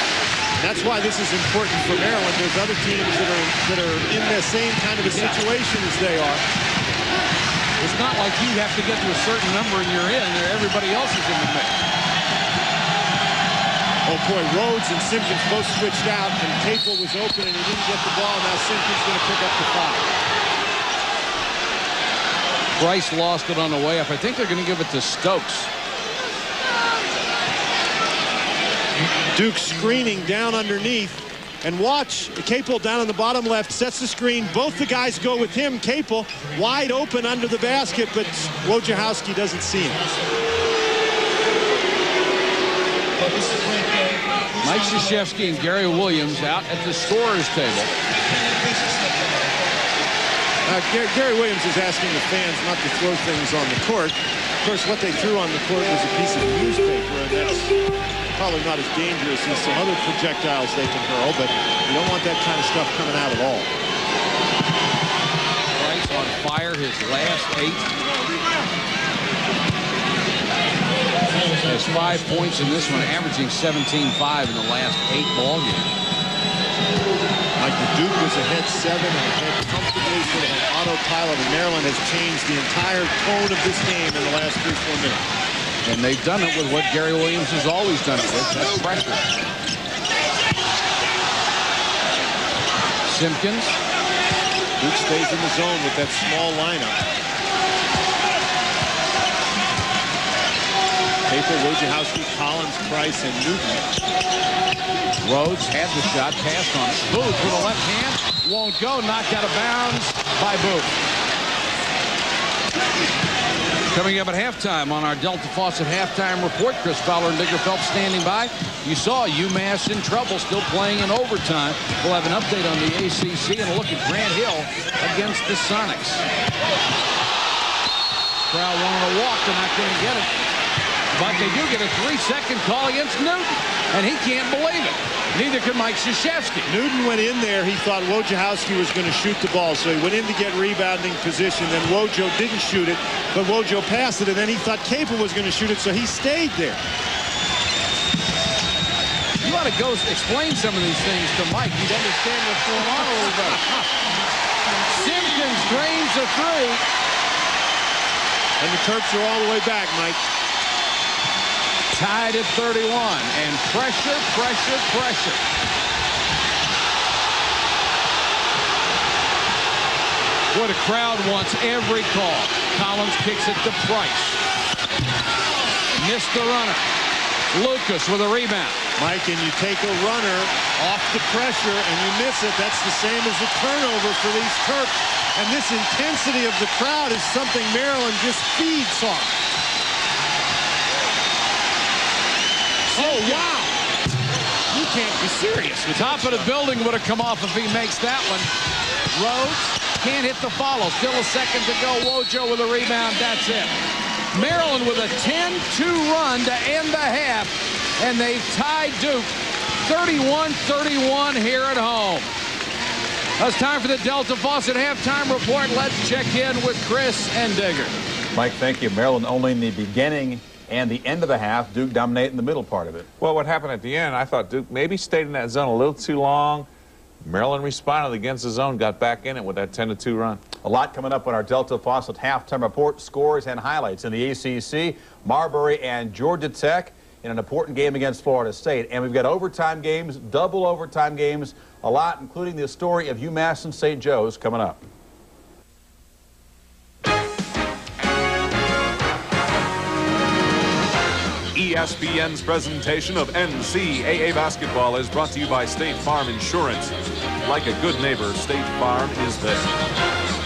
That's why this is important for Maryland. There's other teams that are that are in the same kind of a situation as they are. It's not like you have to get to a certain number and you're in. Everybody else is in the mix. Oh boy, Rhodes and Simpkins both switched out, and Capel was open and he didn't get the ball. Now Simpkins going to pick up the foul. Price lost it on the way up. I think they're going to give it to Stokes. Duke screening down underneath. And watch, Capel down on the bottom left sets the screen. Both the guys go with him. Capel wide open under the basket, but Wojciechowski doesn't see him. Mike Krzyzewski and Gary Williams out at the scorer's table. Uh, Gary, Williams is asking the fans not to throw things on the court. Of course, what they threw on the court was a piece of newspaper, and that's probably not as dangerous as some other projectiles they can hurl, but you don't want that kind of stuff coming out at all. Price on fire his last eight. Has five points in this one, averaging 17-5 in the last eight ball games. Like the Duke was ahead seven and ahead comfortably of an autopilot, and Maryland has changed the entire tone of this game in the last three, four minutes. And they've done it with what Gary Williams has always done it with. That's pressure. Simpkins. Duke stays in the zone with that small lineup. Capel, Wojciechowski, Collins, Price, and Newton. Rhodes had the shot, passed on it. Booth with a left hand, won't go, knocked out of bounds by Booth. Coming up at halftime on our Delta Faucet halftime report, Chris Fowler and Digger Phelps standing by. You saw UMass in trouble, still playing in overtime. We'll have an update on the ACC and a look at Grant Hill against the Sonics. Crowd wanting to walk, they're not going to get it. But they do get a three-second call against Newton, and he can't believe it. Neither could Mike Krzyzewski. Newton went in there. He thought Wojciechowski was going to shoot the ball, so he went in to get rebounding position. Then Wojo didn't shoot it, but Wojo passed it, and then he thought Capel was going to shoot it, so he stayed there. You ought to go explain some of these things to Mike. You'd understand what's going on a little better. Simpkins drains a three. And the Terps are all the way back, Mike tied at 31. And pressure, pressure, pressure. What a crowd wants every call. Collins kicks it to Price. Missed the runner. Lucas with a rebound. Mike, and you take a runner off the pressure and you miss it. That's the same as a turnover for these Terps. And this intensity of the crowd is something Maryland just feeds off. Oh, wow. You can't be serious. The top of the building would have come off if he makes that one. Rhodes can't hit the follow. Still a second to go. Wojo with a rebound. That's it. Maryland with a 10-2 run to end the half. And they've tied Duke 31-31 here at home. It's time for the Delta Faucet halftime report. Let's check in with Chris and Digger. Mike, thank you. Maryland only in the beginning and the end of the half, Duke dominating the middle part of it. Well, what happened at the end, I thought Duke maybe stayed in that zone a little too long. Maryland responded against the zone, got back in it with that ten to two run. A lot coming up on our Delta Faucet halftime report, scores and highlights in the ACC, Marbury and Georgia Tech in an important game against Florida State. And we've got overtime games, double overtime games, a lot, including the story of UMass and St. Joe's coming up. ESPN's presentation of NCAA basketball is brought to you by State Farm Insurance. Like a good neighbor, State Farm is there.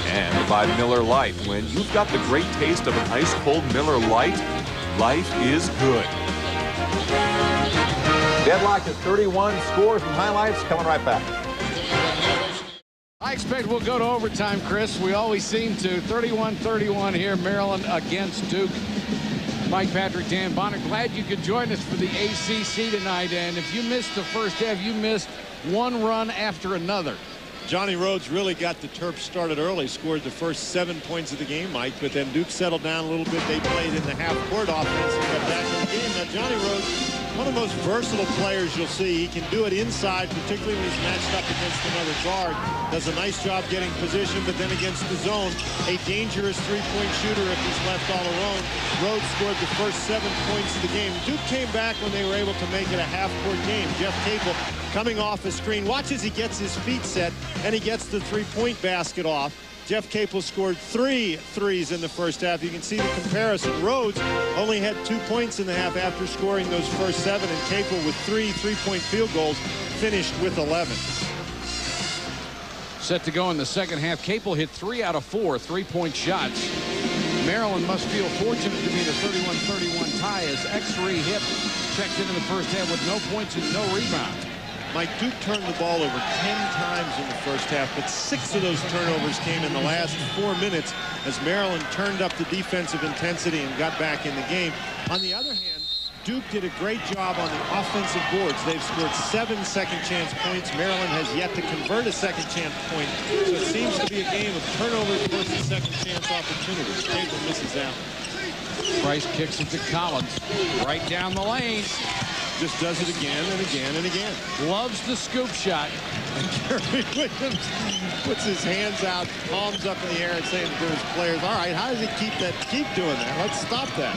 And by Miller Lite. When you've got the great taste of an ice cold Miller Lite, life is good. Deadlock at 31 scores and highlights coming right back. I expect we'll go to overtime, Chris. We always seem to. 31-31 here, Maryland against Duke. Mike Patrick, Dan Bonner. Glad you could join us for the ACC tonight. And if you missed the first half, you missed one run after another. Johnny Rhodes really got the Terps started early, scored the first seven points of the game, Mike, but then Duke settled down a little bit. They played in the half-court offense and got back in the game. Now, Johnny Rhodes one of the most versatile players you'll see. He can do it inside, particularly when he's matched up against another guard. Does a nice job getting position, but then against the zone, a dangerous three-point shooter if he's left all alone. Rhodes scored the first seven points of the game. Duke came back when they were able to make it a half-court game. Jeff Capel coming off a screen. Watch as he gets his feet set, and he gets the three-point basket off. Jeff Capel scored three threes in the first half. You can see the comparison. Rhodes only had two points in the half after scoring those first seven, and Capel with three three-point field goals finished with 11. Set to go in the second half. Capel hit three out of four three-point shots. Maryland must feel fortunate to be the 31-31 tie as Exree Hipp checked into the first half with no points and no rebounds. Mike Duke turned the ball over 10 times in the first half, but six of those turnovers came in the last four minutes as Maryland turned up the defensive intensity and got back in the game. On the other hand, Duke did a great job on the offensive boards. They've scored seven second chance points. Maryland has yet to convert a second chance point. So it seems to be a game of turnovers versus second chance opportunities. Tabor misses. Price kicks it to Collins. Right down the lane. Just does it again and again and again. Loves the scoop shot. And Gary Williams puts his hands out, palms up in the air and saying to his players, all right, how does he keep that? Keep doing that. Let's stop that.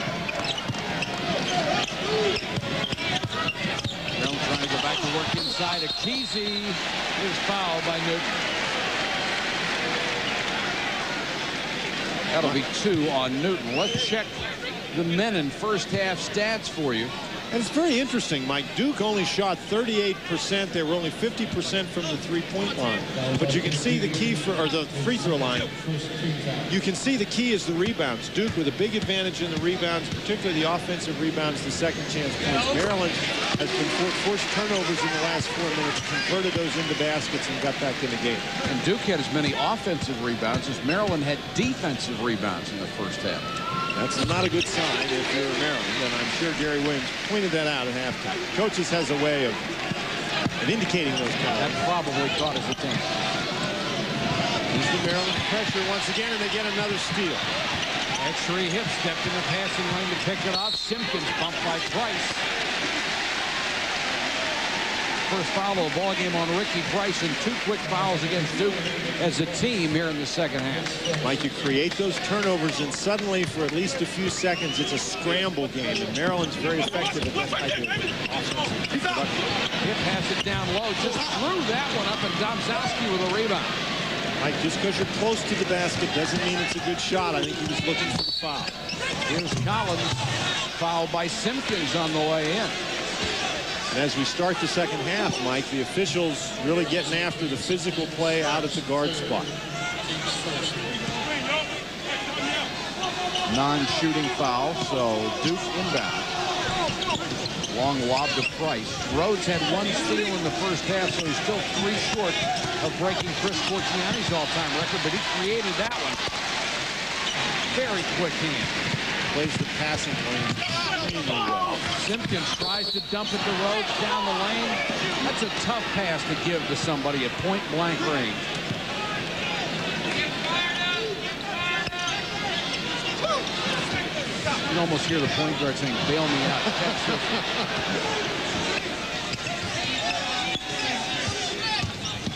Brown trying to go back to work inside. Ekezie is fouled by Newton. That'll be two on Newton. Let's check the men in first half stats for you. And it's very interesting. Mike Duke only shot 38%. They were only 50% from the three-point line. But you can see the key for, or the free throw line. You can see the key is the rebounds. Duke with a big advantage in the rebounds, particularly the offensive rebounds, the second chance points. Maryland has been forced turnovers in the last four minutes, converted those into baskets, and got back in the game. And Duke had as many offensive rebounds as Maryland had defensive rebounds in the first half. That's not a good sign if you're Maryland, and I'm sure Gary Williams pointed that out at halftime. Coaches has a way of, of indicating those kind That probably caught his attention. Here's the Maryland pressure once again, and they get another steal. Exree Hipp stepped in the passing lane to pick it off. Simpkins bumped by Price. First foul of the ball game on Ricky Price and two quick fouls against Duke as a team here in the second half. Mike, you create those turnovers and suddenly for at least a few seconds it's a scramble game and Maryland's very effective at that type of offense. Hipp has it down low, just threw that one up and Domzalski with a rebound. Mike, just because you're close to the basket doesn't mean it's a good shot. I think he was looking for the foul. Here's Collins, fouled by Simpkins on the way in. And as we start the second half, Mike, the officials really getting after the physical play out at the guard spot. Non-shooting foul, so Duke inbound. Long lob to Price. Rhodes had one steal in the first half, so he's still three short of breaking Chris Corchiani's all-time record, but he created that one. Very quick hand plays the passing lane well. Simpkins tries to dump it to Rhodes down the lane. That's a tough pass to give to somebody at point blank range. You can almost hear the point guard saying, bail me out.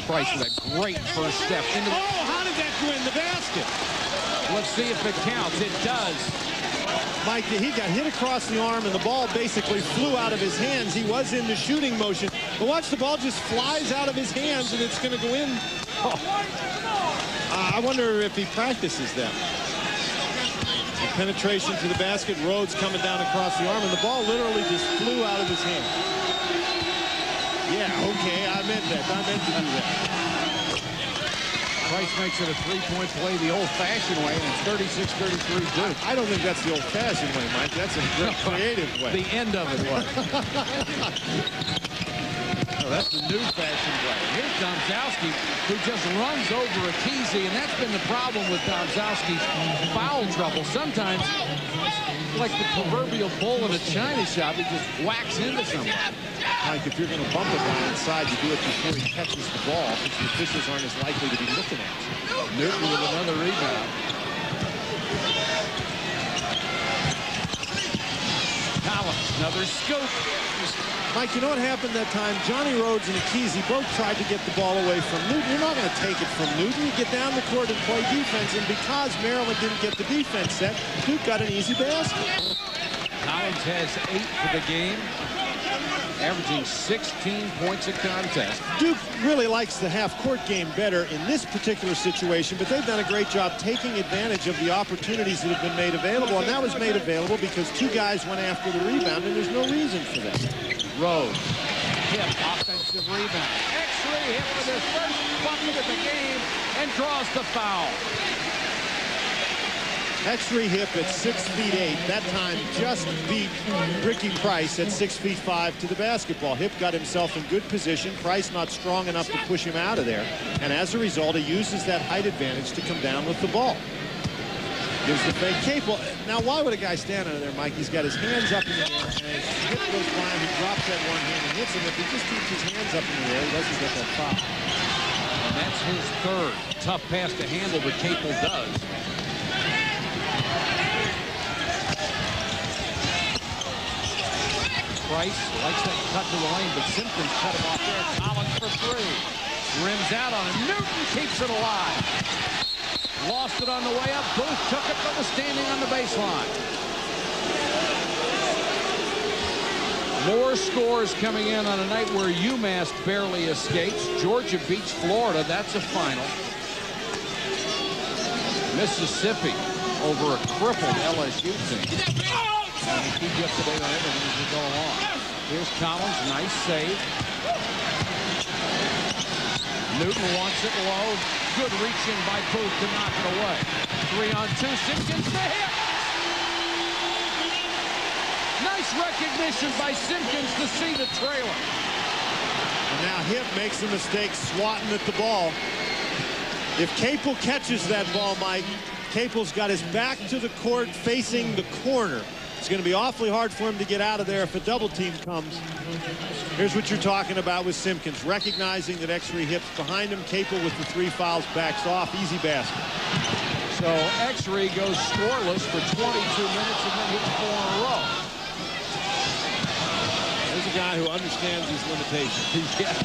Price with a great first step into the... Oh, how did that go in the basket? Let's see if it counts. It does. Mike, he got hit across the arm, and the ball basically flew out of his hands. He was in the shooting motion. But watch, the ball just flies out of his hands, and it's going to go in. Oh. Uh, I wonder if he practices that. The penetration to the basket, Rhodes coming down across the arm, and the ball literally just flew out of his hand. Yeah, okay, I meant that. I meant to do that. Price makes it a three-point play the old-fashioned way, and it's 36-33 Duke. I don't think that's the old-fashioned way, Mike. That's a creative way. The end of it was. oh, that's the new-fashioned way. Here's Domzalski, who just runs over Ekezie, and that's been the problem with Domzalski's foul trouble. Sometimes, like the proverbial bull in a china shop, he just whacks into somebody. Mike, if you're going to bump a guy inside, you do it before he catches the ball because the officials aren't as likely to be looking at you. Newton with another rebound. Collins, another scoop. Mike, you know what happened that time? Johnny Rhodes and Ekezie both tried to get the ball away from Newton. You're not going to take it from Newton. You get down the court and play defense, and because Maryland didn't get the defense set, Duke got an easy basket. Collins has eight for the game averaging 16 points a contest. Duke really likes the half-court game better in this particular situation, but they've done a great job taking advantage of the opportunities that have been made available, and that was made available because two guys went after the rebound, and there's no reason for that. Rhodes, Hipp, offensive rebound. Exree Hipp with his first bucket of the game and draws the foul. Exree Hipp at 6 feet 8. That time just beat Ricky Price at 6 feet 5 to the basketball. Hipp got himself in good position. Price not strong enough to push him out of there. And as a result, he uses that height advantage to come down with the ball. Gives the fake Capel. Now, why would a guy stand under there, Mike? He's got his hands up in the air, and he drops that one hand and hits him. If he just keeps his hands up in the air, he doesn't get that foul. And that's his third. Tough pass to handle, but Capel does. Price likes that cut to the lane, but Simpkins cut him off there. Collins for three. Rims out on him. Newton keeps it alive. Lost it on the way up. Booth took it, but was standing on the baseline. More scores coming in on a night where UMass barely escapes. Georgia beats Florida. That's a final. Mississippi over a crippled LSU team. You up to date on everything as we go along. Here's Collins. Nice save. Newton wants it low. Good reaching by Booth to knock it away. Three on two. Simpkins to Hipp. Nice recognition by Simpkins to see the trailer. And now Hipp makes a mistake swatting at the ball. If Capel catches that ball, Mike, Capel's got his back to the court facing the corner. It's going to be awfully hard for him to get out of there if a double team comes. Here's what you're talking about with Simpkins. Recognizing that Exree Hipp's behind him, Capel with the three fouls, backs off. Easy basket. So Exree goes scoreless for 22 minutes and then hits four in a row. There's a guy who understands his limitations. yes.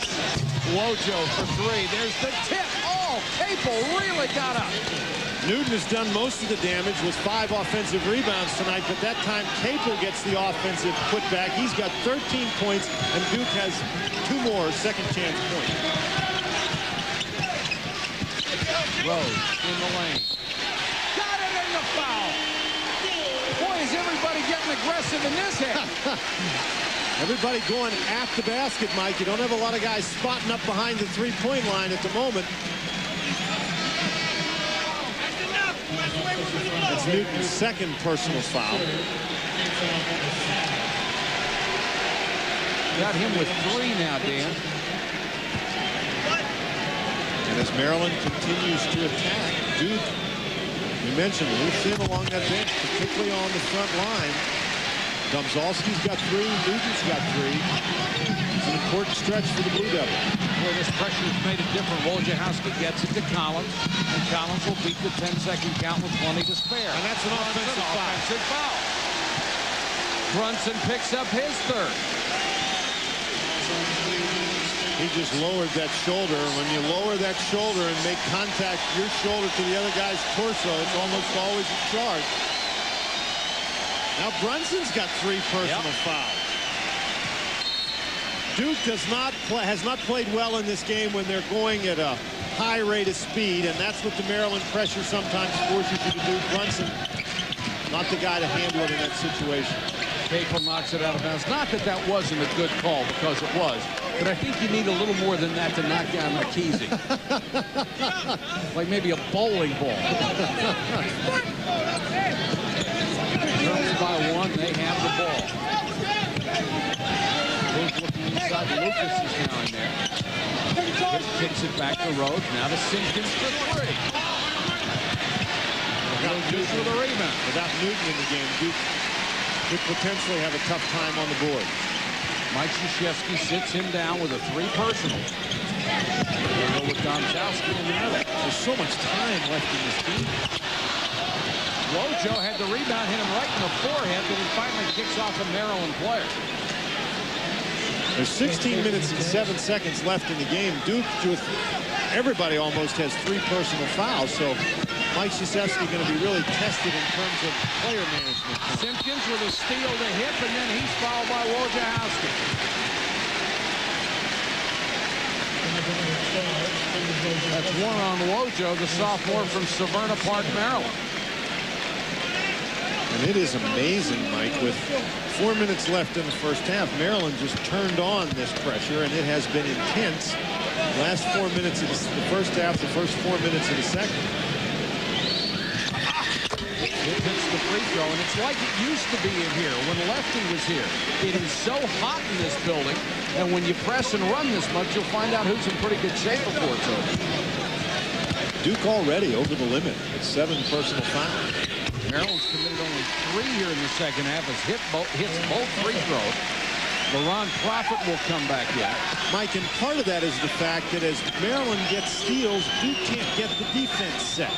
Wojo for three. There's the tip. Oh, Capel really got up. Newton has done most of the damage with five offensive rebounds tonight, but that time Capel gets the offensive putback. He's got 13 points, and Duke has two more second chance points. Rhodes in the lane. Got it in the foul. Boy, is everybody getting aggressive in this half. Everybody going at the basket, Mike. You don't have a lot of guys spotting up behind the three-point line at the moment. That's Newton's second personal foul. Got him with three now, Dan. And as Maryland continues to attack, Duke, we mentioned in along that bench, particularly on the front line. Domzalski's got three, Newton's got three. It's an important stretch for the Blue Devils. Boy, this pressure has made it different. Wojciechowski gets it to Collins, and Collins will beat the 10-second count with plenty to spare. And that's an offensive An foul. offensive foul. Brunson picks up his third. He just lowered that shoulder. When you lower that shoulder and make contact your shoulder to the other guy's torso, it's almost always a charge. Now Brunson's got three personal Yep. fouls. Duke does not play, has not played well in this game when they're going at a high rate of speed, and that's what the Maryland pressure sometimes forces you to do. Brunson, not the guy to handle it in that situation. Capel knocks it out of bounds. Not that that wasn't a good call, because it was. But I think you need a little more than that to knock down Ekezie. like maybe a bowling ball. Terps by one, they have the ball. Looking inside. Lucas is now in there. Hipp kicks it back to Rhodes. Now to Simpkins for three. Without Duke with a rebound. Without Newton in the game, Duke could potentially have a tough time on the board. Mike Krzyzewski sits him down with a three personal. We'll go with Domzalski in the middle. There's so much time left in this game. Wojo had the rebound, hit him right in the forehead, but he finally kicks off a Maryland player. There's 16 minutes and 7 seconds left in the game. Duke, with everybody almost has three personal fouls, so Mike Krzyzewski going to be really tested in terms of player management. Simpkins with a steal to Hipp, and then he's fouled by Wojciechowski. That's one on Wojo, the sophomore from Severna Park, Maryland. And it is amazing, Mike, with four minutes left in the first half, Maryland just turned on this pressure, and it has been intense. Last four minutes of the first half, the first four minutes of the second. It hits the free throw, and it's like it used to be in here when Lefty was here. It is so hot in this building, and when you press and run this much, you'll find out who's in pretty good shape before it's over. Duke already over the limit. It's seven personal fouls. Maryland's committed only three here in the second half as hit both, hits both free throws. LaRon Profit will come back in. Mike, and part of that is the fact that as Maryland gets steals, Duke can't get the defense set.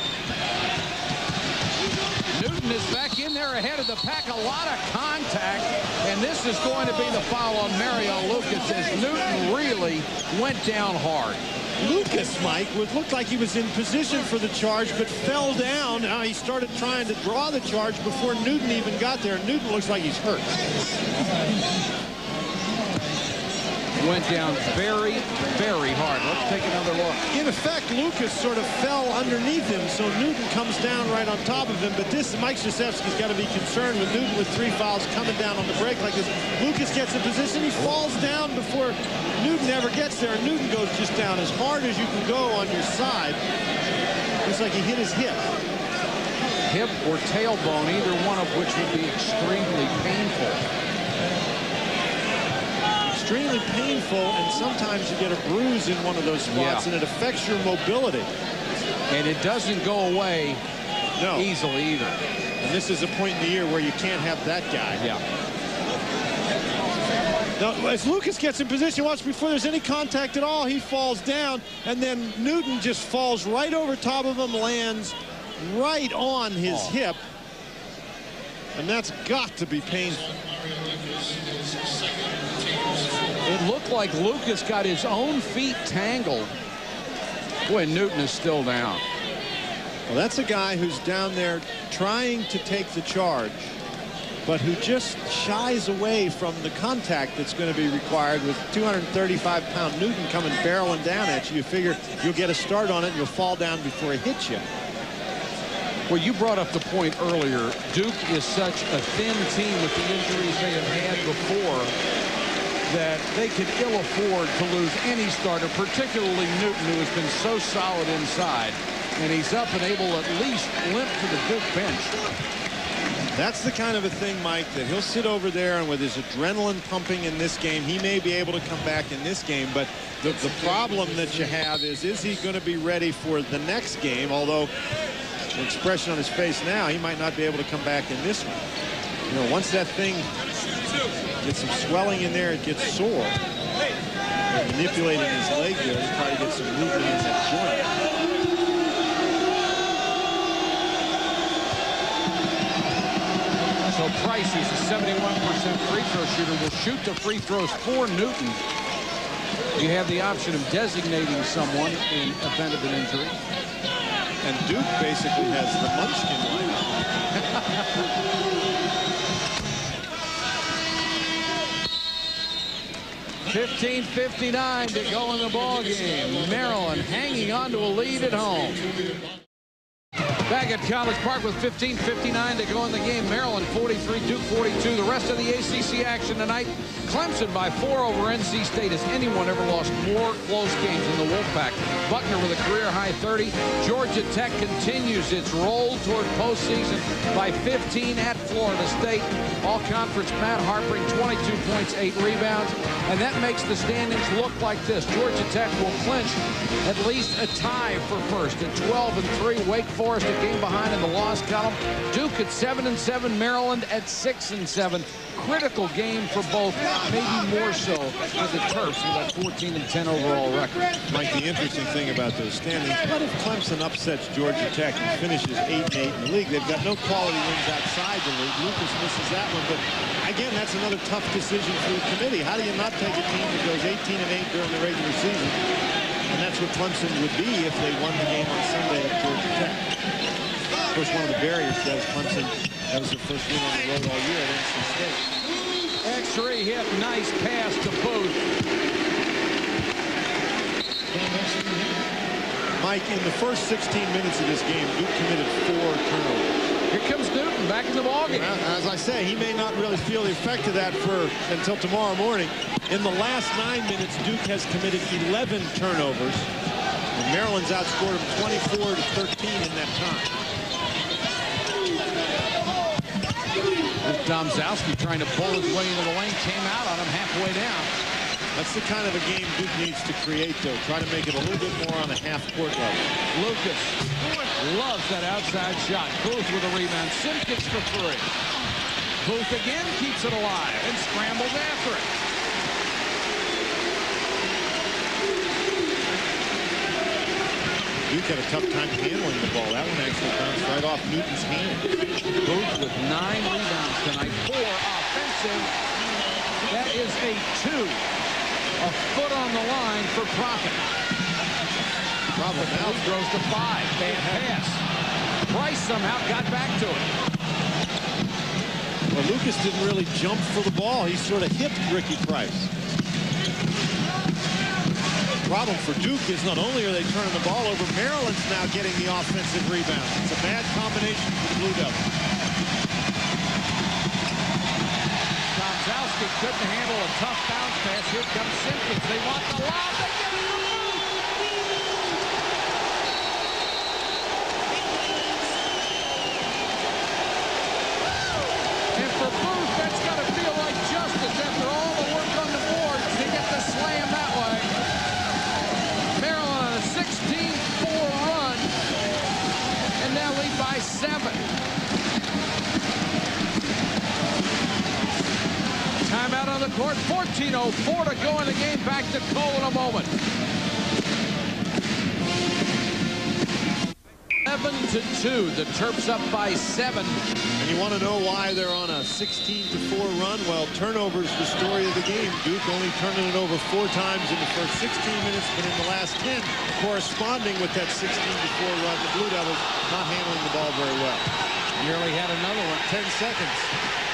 Newton is back in there ahead of the pack. A lot of contact, and this is going to be the foul on Mario Lucas as Newton really went down hard. Lucas, Mike, would look like he was in position for the charge, but fell down. Now he started trying to draw the charge before Newton even got there. Newton looks like he's hurt. Went down very, very hard. Let's take another look. In effect, Lucas sort of fell underneath him, so Newton comes down right on top of him. But this, Mike Krzyzewski's got to be concerned with Newton with three fouls coming down on the break like this. Lucas gets in position. He falls down before Newton ever gets there. And Newton goes just down as hard as you can go on your side. Looks like he hit his hip. Hip or tailbone, either one of which would be extremely painful. Extremely painful, and sometimes you get a bruise in one of those spots, Yeah. and it affects your mobility. And it doesn't go away No. easily either. And this is a point in the year where you can't have that guy. Yeah. Now, as Lucas gets in position, watch before there's any contact at all, he falls down, and then Newton just falls right over top of him, lands right on his Oh. hip. And that's got to be painful. It looked like Lucas got his own feet tangled. Boy, Newton is still down. Well, that's a guy who's down there trying to take the charge, but who just shies away from the contact that's going to be required with 235-pound Newton coming barreling down at you. You figure you'll get a start on it and you'll fall down before it hits you. Well, you brought up the point earlier. Duke is such a thin team with the injuries they have had before that they could ill afford to lose any starter, particularly Newton, who has been so solid inside. And he's up and able at least limp to the Duke bench. That's the kind of a thing, Mike, that he'll sit over there and with his adrenaline pumping in this game, he may be able to come back in this game. But the, the problem that you have is, is he going to be ready for the next game? Although the expression on his face now, he might not be able to come back in this one. You know, once that thing gets some swelling in there, it gets sore. Manipulating his leg there, he probably get some movement in that joint. So Price, who's a 71% free throw shooter, will shoot the free throws for Newton. You have the option of designating someone in event of an injury. And Duke basically has the munchkin lineup. 15:59 to go in the ball game. Maryland hanging on to a lead at home. Back at College Park with 15:59 to go in the game. Maryland 43, Duke 42. The rest of the ACC action tonight. Clemson by four over NC State. Has anyone ever lost more close games than the Wolfpack? Buckner with a career high 30. Georgia Tech continues its roll toward postseason by 15 at Florida State. All conference Matt Harpring 22 points, eight rebounds, and that makes the standings look like this. Georgia Tech will clinch at least a tie for first at 12 and 3. Wake Forest a game behind in the loss column. Duke at 7 and 7. Maryland at 6 and 7. Critical game for both, maybe more so for the Terps with that 14 and 10 overall record. Mike, the interesting thing about those standings, what if Clemson upsets Georgia Tech and finishes 8 and 8 in the league? They've got no quality wins outside the league. Lucas misses that one, but again, that's another tough decision for the committee. How do you not take a team that goes 18 and 8 during the regular season? And that's what Clemson would be if they won the game on Sunday at Georgia Tech. Course, one of the barriers that is Clemson, that was their first win on the road all year at NC State. Exree Hipp, nice pass to Booth. Mike, in the first 16 minutes of this game, Duke committed four turnovers. Here comes Newton back in the ballgame. Well, As I say, he may not really feel the effect of that for until tomorrow morning. In the last nine minutes, Duke has committed 11 turnovers. And Maryland's outscored them 24 to 13 in that time. Domzalski trying to pull his way into the lane, came out on him halfway down. That's the kind of a game Duke needs to create, though. Try to make it a little bit more on a half-court level. Lucas loves that outside shot. Booth with a rebound. Simpkins for three. Booth again keeps it alive and scrambles after it. Duke had a tough time handling the ball. That one actually bounced right off Newton's hand. Booth with nine rebounds tonight. Four offensive. That is a two. A foot on the line for Profit. Profit now throws to five. Bad pass. Price somehow got back to it. Well, Lucas didn't really jump for the ball. He sort of hipped Ricky Price problem for Duke is not only are they turning the ball over, Maryland's now getting the offensive rebound. It's a bad combination for the Blue Devils. Domzalski couldn't handle a tough bounce pass. Here comes Simpkins. They want the lob. They get it And for Booth, that's got to feel like justice after all the work on the board to get the slam that way. Maryland on a 16-4 run and now lead by seven. Timeout on the court. 14.04 to go in the game. Back to Cole in a moment. 7 to 2. The Terps up by seven. And you want to know why they're on a 16 to 4 run? Well, turnovers the story of the game. Duke only turning it over four times in the first 16 minutes, but in the last 10, corresponding with that 16 to 4 run, the Blue Devils not handling the ball very well. Nearly had another one. 10 seconds.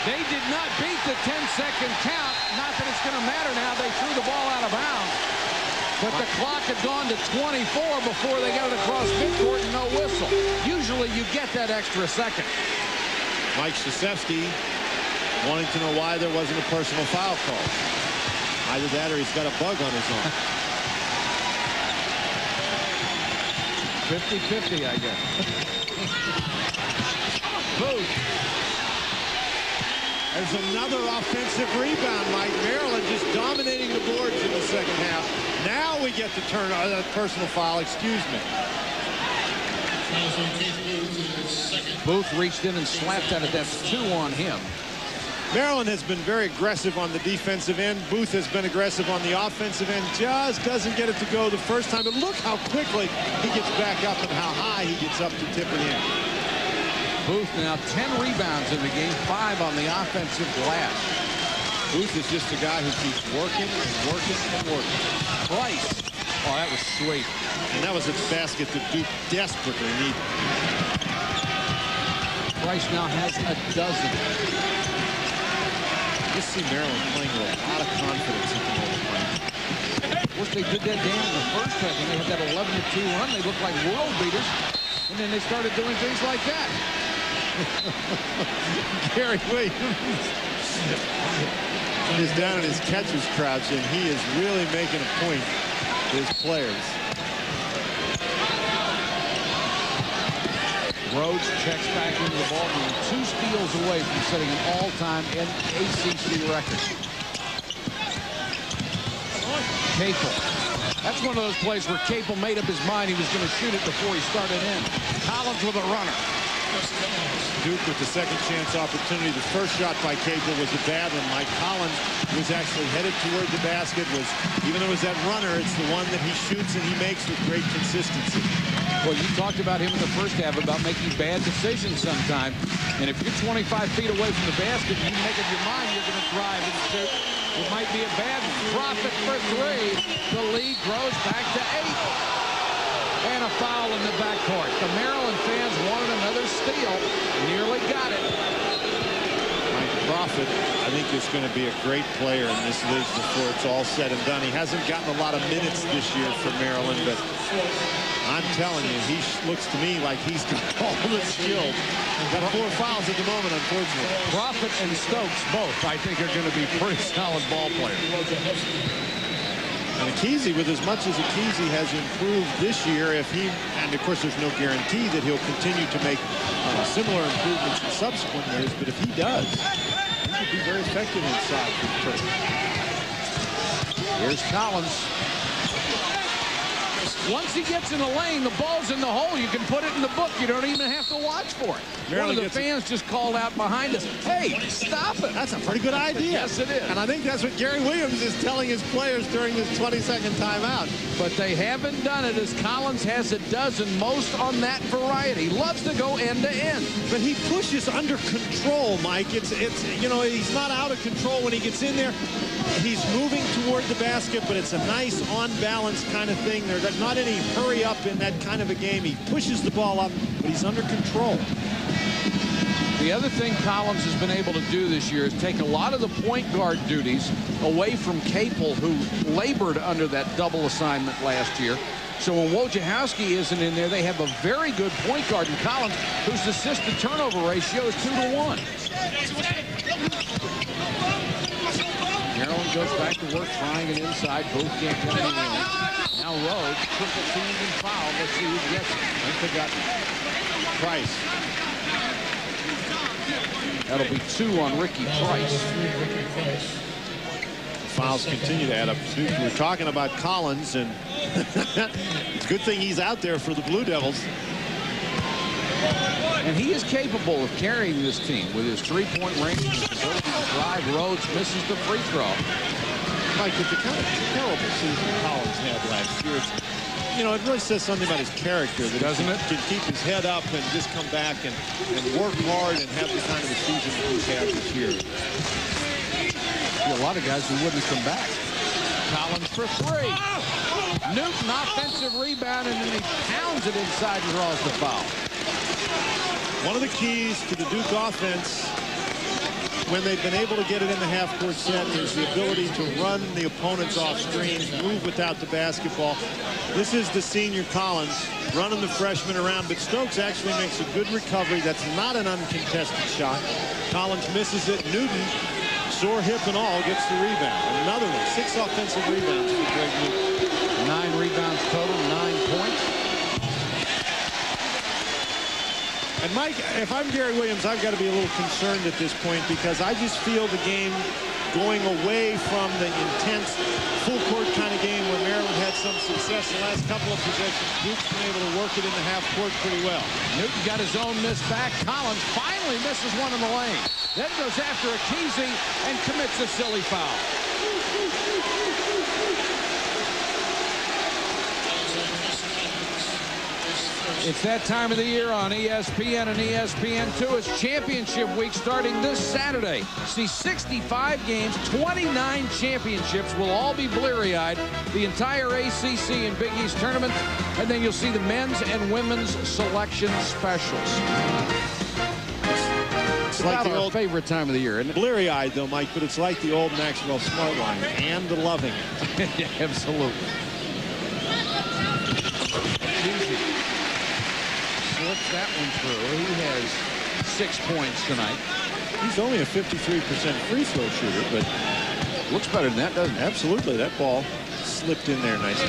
They did not beat the 10-second count. Not that it's going to matter now. They threw the ball out of bounds. But the clock had gone to 24 before they got it across midcourt and no whistle. Usually you get that extra second. Mike Krzyzewski wanting to know why there wasn't a personal foul call. Either that or he's got a bug on his arm. 50-50, I guess. Booth. There's another offensive rebound, Mike. Maryland just dominating the boards in the second half. Now we get the turn, uh, personal foul, excuse me. Booth reached in and slapped at it. That's two on him. Maryland has been very aggressive on the defensive end. Booth has been aggressive on the offensive end. Just doesn't get it to go the first time. But look how quickly he gets back up and how high he gets up to tip it in. Booth now 10 rebounds in the game, five on the offensive glass. Booth is just a guy who keeps working and working and working. Price. Oh, that was sweet. And that was a basket that Duke desperately needed. Price now has a dozen. You see Maryland playing with a lot of confidence at the moment. Of course, they did that game in the first half when they had that 11 to 2 run. They looked like world beaters. And then they started doing things like that. Gary Williams is down in his catcher's crouch, and he is really making a point his players. Rhodes checks back into the ballgame, two steals away from setting an all-time ACC record. Capel. That's one of those plays where Capel made up his mind he was going to shoot it before he started in. Collins with a runner. Duke with the second chance opportunity. The first shot by Capel was a bad one. Mike Collins was actually headed toward the basket. Was Even though it was that runner, it's the one that he shoots and he makes with great consistency. Well, you talked about him in the first half about making bad decisions sometimes. And if you're 25 feet away from the basket, you make up your mind you're going to drive and shoot. It might be a bad profit for three. The lead grows back to eight. And a foul in the backcourt. The Maryland fans wanted another steal. Nearly got it. Mike Profit, I think, is going to be a great player in this league before it's all said and done. He hasn't gotten a lot of minutes this year for Maryland, but I'm telling you, he looks to me like he's got all the skills. Got four fouls at the moment, unfortunately. Profit and Stokes both, I think, are going to be pretty solid ball players. And Ekezie, with as much as Ekezie has improved this year, if he, and of course there's no guarantee that he'll continue to make uh, similar improvements in subsequent years, but if he does, he could be very effective inside Here's Collins. Once he gets in the lane, the ball's in the hole. You can put it in the book. You don't even have to watch for it. Maryland One of the gets it. fans just called out behind us, hey, stop it. That's a pretty good idea. Yes, it is. And I think that's what Gary Williams is telling his players during this 20-second timeout. But they haven't done it as Collins has a dozen, most on that variety. Loves to go end to end. But he pushes under control, Mike. It's, it's, you know, he's not out of control when he gets in there. He's moving toward the basket, but it's a nice on-balance kind of thing. There's not any hurry up in that kind of a game. He pushes the ball up, but he's under control. The other thing Collins has been able to do this year is take a lot of the point guard duties away from Capel, who labored under that double assignment last year. So when Wojciechowski isn't in there, they have a very good point guard in Collins, whose assist to turnover ratio is two to one. Maryland goes back to work trying it inside. Booth can't get anything. Now Rhodes, triple teamed and fouled. Let's see who gets it. I they Price. That'll be two on Ricky Price. Fouls continue to add up. We're talking about Collins, and it's a good thing he's out there for the Blue Devils. And he is capable of carrying this team with his three-point range his drive. Rhodes misses the free throw. Mike, it's a kind of terrible season Collins had last year. You know, it really says something about his character. That Doesn't he it? can, keep his head up and just come back and, and work hard and have the kind of a season that he's had this year. A lot of guys who wouldn't come back. Collins for three. Newton offensive rebound, and then he pounds it inside and draws the foul. One of the keys to the Duke offense when they've been able to get it in the half-court set is the ability to run the opponents off screens, move without the basketball. This is the senior Collins running the freshman around, but Stokes actually makes a good recovery. That's not an uncontested shot. Collins misses it. Newton, sore hip and all, gets the rebound. Another one, six offensive rebounds for Greg Newton. Nine rebounds total, nine And Mike, if I'm Gary Williams, I've got to be a little concerned at this point because I just feel the game going away from the intense full court kind of game where Maryland had some success the last couple of possessions. Duke's been able to work it in the half court pretty well. Newton got his own miss back. Collins finally misses one in the lane. Then goes after Ekezie and commits a silly foul. It's that time of the year on ESPN and ESPN2. It's championship week starting this Saturday. See 65 games, 29 championships will all be bleary-eyed. The entire ACC and Big East tournament. And then you'll see the men's and women's selection specials. It's like the old favorite time of the year, isn't it? bleary-eyed though, Mike, but it's like the old Maxwell Smart line and the loving. yeah, absolutely. Ekezie. Slips that one through. He has six points tonight. He's only a 53% free throw shooter, but Looks better than that, doesn't it? absolutely that ball slipped in there nicely.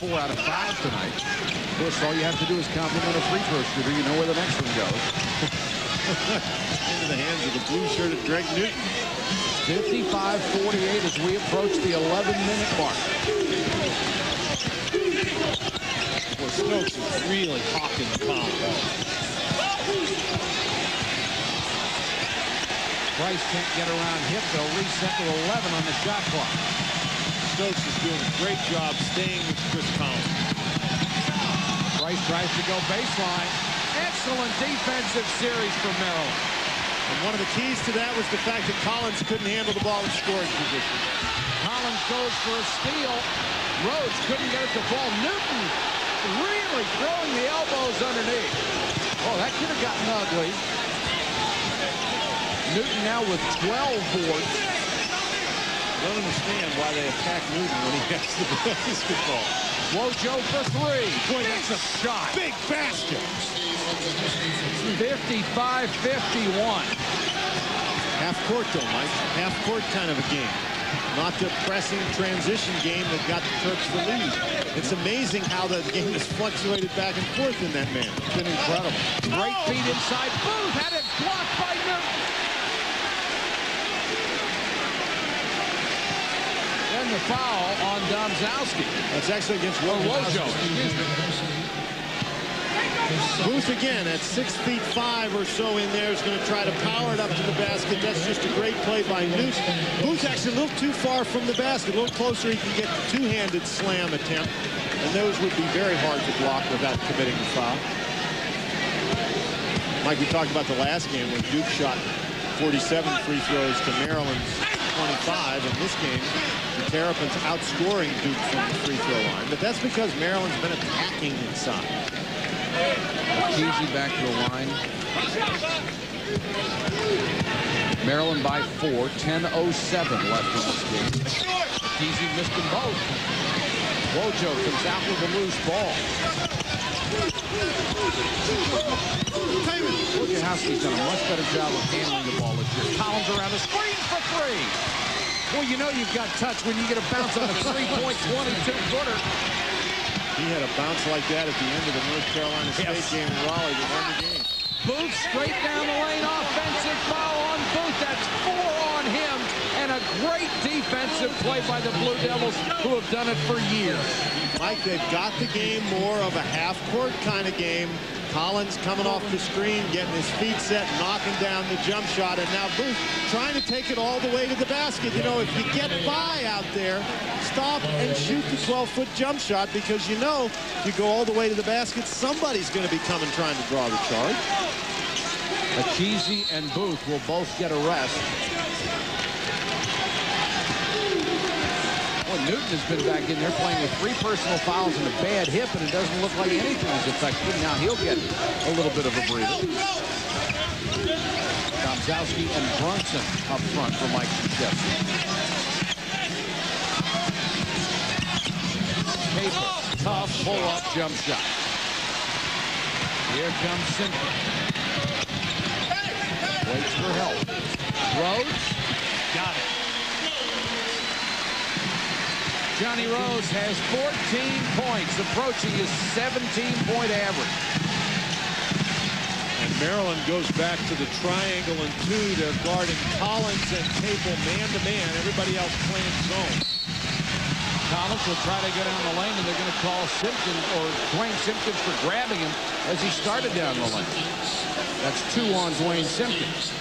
Four out of five tonight. Of course, all you have to do is compliment a free throw shooter. You know where the next one goes. Into the hands of the blue-shirted Greg Newton. 55-48 as we approach the 11-minute mark. Stokes is really hawking the foul. Bryce can't get around hip. They'll reset to 11 on the shot clock. Stokes is doing a great job staying with Chris Collins. Price tries to go baseline. Excellent defensive series for Maryland. And one of the keys to that was the fact that Collins couldn't handle the ball in scoring position. Collins goes for a steal. Rhodes couldn't get it to fall. Newton really throwing the elbows underneath. Oh, that could have gotten ugly. Newton now with 12 boards. I don't understand why they attack Newton when he has the basketball. Wojo for three. Boy, that's a shot. Big basket. 55-51. Half court though, Mike. Half court kind of a game. Not the pressing transition game that got the Terps the lead. It's amazing how the game has fluctuated back and forth in that man. It's been incredible. Great feed inside. Booth had it blocked by Newton. Then the foul on Domzalski. That's actually against Wojo. Booth again at six feet five or so in there is going to try to power it up to the basket. That's just a great play by Newt. Booth actually a little too far from the basket. A little closer, he can get the two-handed slam attempt. And those would be very hard to block without committing the foul. Mike, we talked about the last game when Duke shot 47 free throws to Maryland's 25. In this game, the Terrapins outscoring Duke from the free throw line. But that's because Maryland's been attacking inside. Ekezie back to the line. Maryland by four. 10.07 left in this game. Ekezie missed them both. Wojo comes out with a loose ball. Wojciechowski's done a much better job of handling the ball this year. Collins around the screen for three. Well, you know you've got touch when you get a bounce on a three-point 22-footer. He had a bounce like that at the end of the North Carolina State Yes. game in Raleigh that won the game. Booth straight down the lane. Offensive foul on Booth. That's four on him. And a great defensive play by the Blue Devils, who have done it for years. Mike, they've got the game more of a half-court kind of game. Collins coming off the screen, getting his feet set, knocking down the jump shot, and now Booth trying to take it all the way to the basket. You know, if you get by out there, stop and shoot the 12-foot jump shot because you know if you go all the way to the basket, somebody's going to be coming trying to draw the charge. Ekezie and Booth will both get a rest. Well, Newton has been back in there playing with three personal fouls and a bad hip, and it doesn't look like anything is affected. Now he'll get a little bit of a breather. Domzalski and Brunson up front for Mike Krzyzewski. Capel, tough pull-up jump shot. Here comes Simpkins. Waits for help. Rhodes. Got it. Johnny Rhodes has 14 points, approaching his 17-point average. And Maryland goes back to the triangle and two. They're guarding Collins and Capel man-to-man. Everybody else playing zone. Collins will try to go down the lane, and they're going to call Simpkins or Duane Simpkins for grabbing him as he started down the lane. That's two on Duane Simpkins.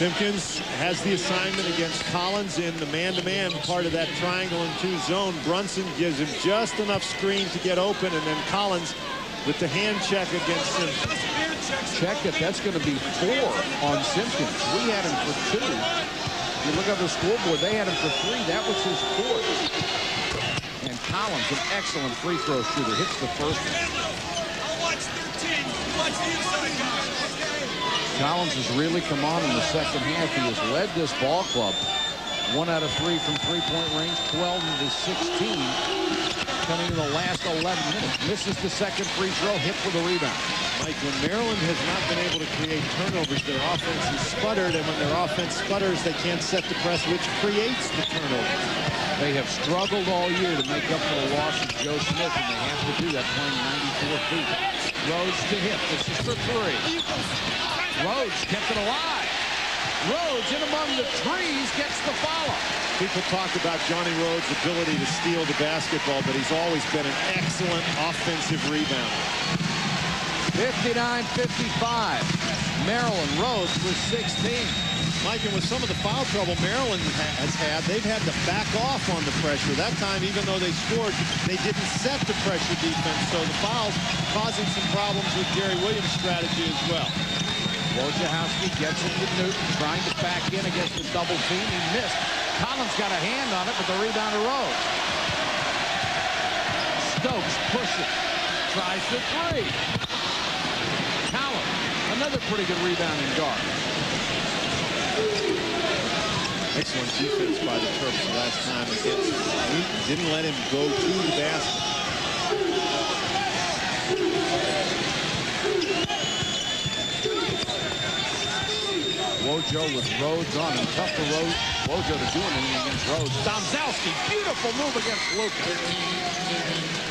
Simpkins has the assignment against Collins in the man-to-man part of that triangle and two zone. Brunson gives him just enough screen to get open, and then Collins with the hand check against Simpkins. Check it. That's going to be four on Simpkins. We had him for two. You look at the scoreboard, they had him for three. That was his fourth. And Collins, an excellent free throw shooter, hits the first one. Collins has really come on in the second half. He has led this ball club. One out of three from three-point range, 12 of his 16 coming in the last 11 minutes. Misses the second free throw, Hipp for the rebound. Mike, when Maryland has not been able to create turnovers, their offense has sputtered, and when their offense sputters, they can't set the press, which creates the turnover. They have struggled all year to make up for the loss of Joe Smith, and they have to do that playing 94 feet. Rhodes to Hipp. This is for three. Rhodes kept it alive. Rhodes in among the trees gets the follow. People talk about Johnny Rhodes' ability to steal the basketball, but he's always been an excellent offensive rebounder. 59-55. Maryland Rhodes with 16. Mike, and with some of the foul trouble Maryland has had, they've had to back off on the pressure. That time, even though they scored, they didn't set the pressure defense. So the fouls causing some problems with Gary Williams' strategy as well. Wojciechowski gets it to Newton, trying to back in against the double team. He missed. Collins got a hand on it, but the rebound to Rhodes. Stokes pushes. Tries for three. Collins, another pretty good rebounding guard. Excellent defense by the Terps last time against Newton. Didn't let him go to the basket. Joe with Rhodes on him. Tough for Rhodes, Wojo to do anything against Rhodes. Domzalski, beautiful move against Lucas.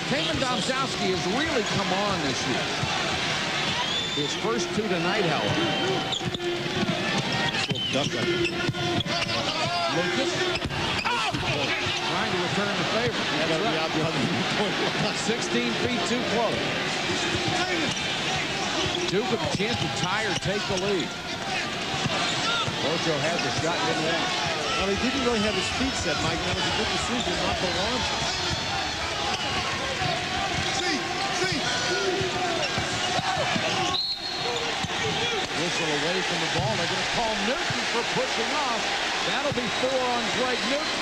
Kevin Domzalski has really come on this year. His first two tonight, however. Lucas. Oh! Trying to return the favor. That's right. 16 feet too close. Duke with a chance to tie or take the lead. Ocho had the shot, didn't want. Well, he didn't really have his feet set, Mike. That was a good decision not to launch it. Whistle away from the ball. They're going to call Newton for pushing off. That'll be four on Greg Newton.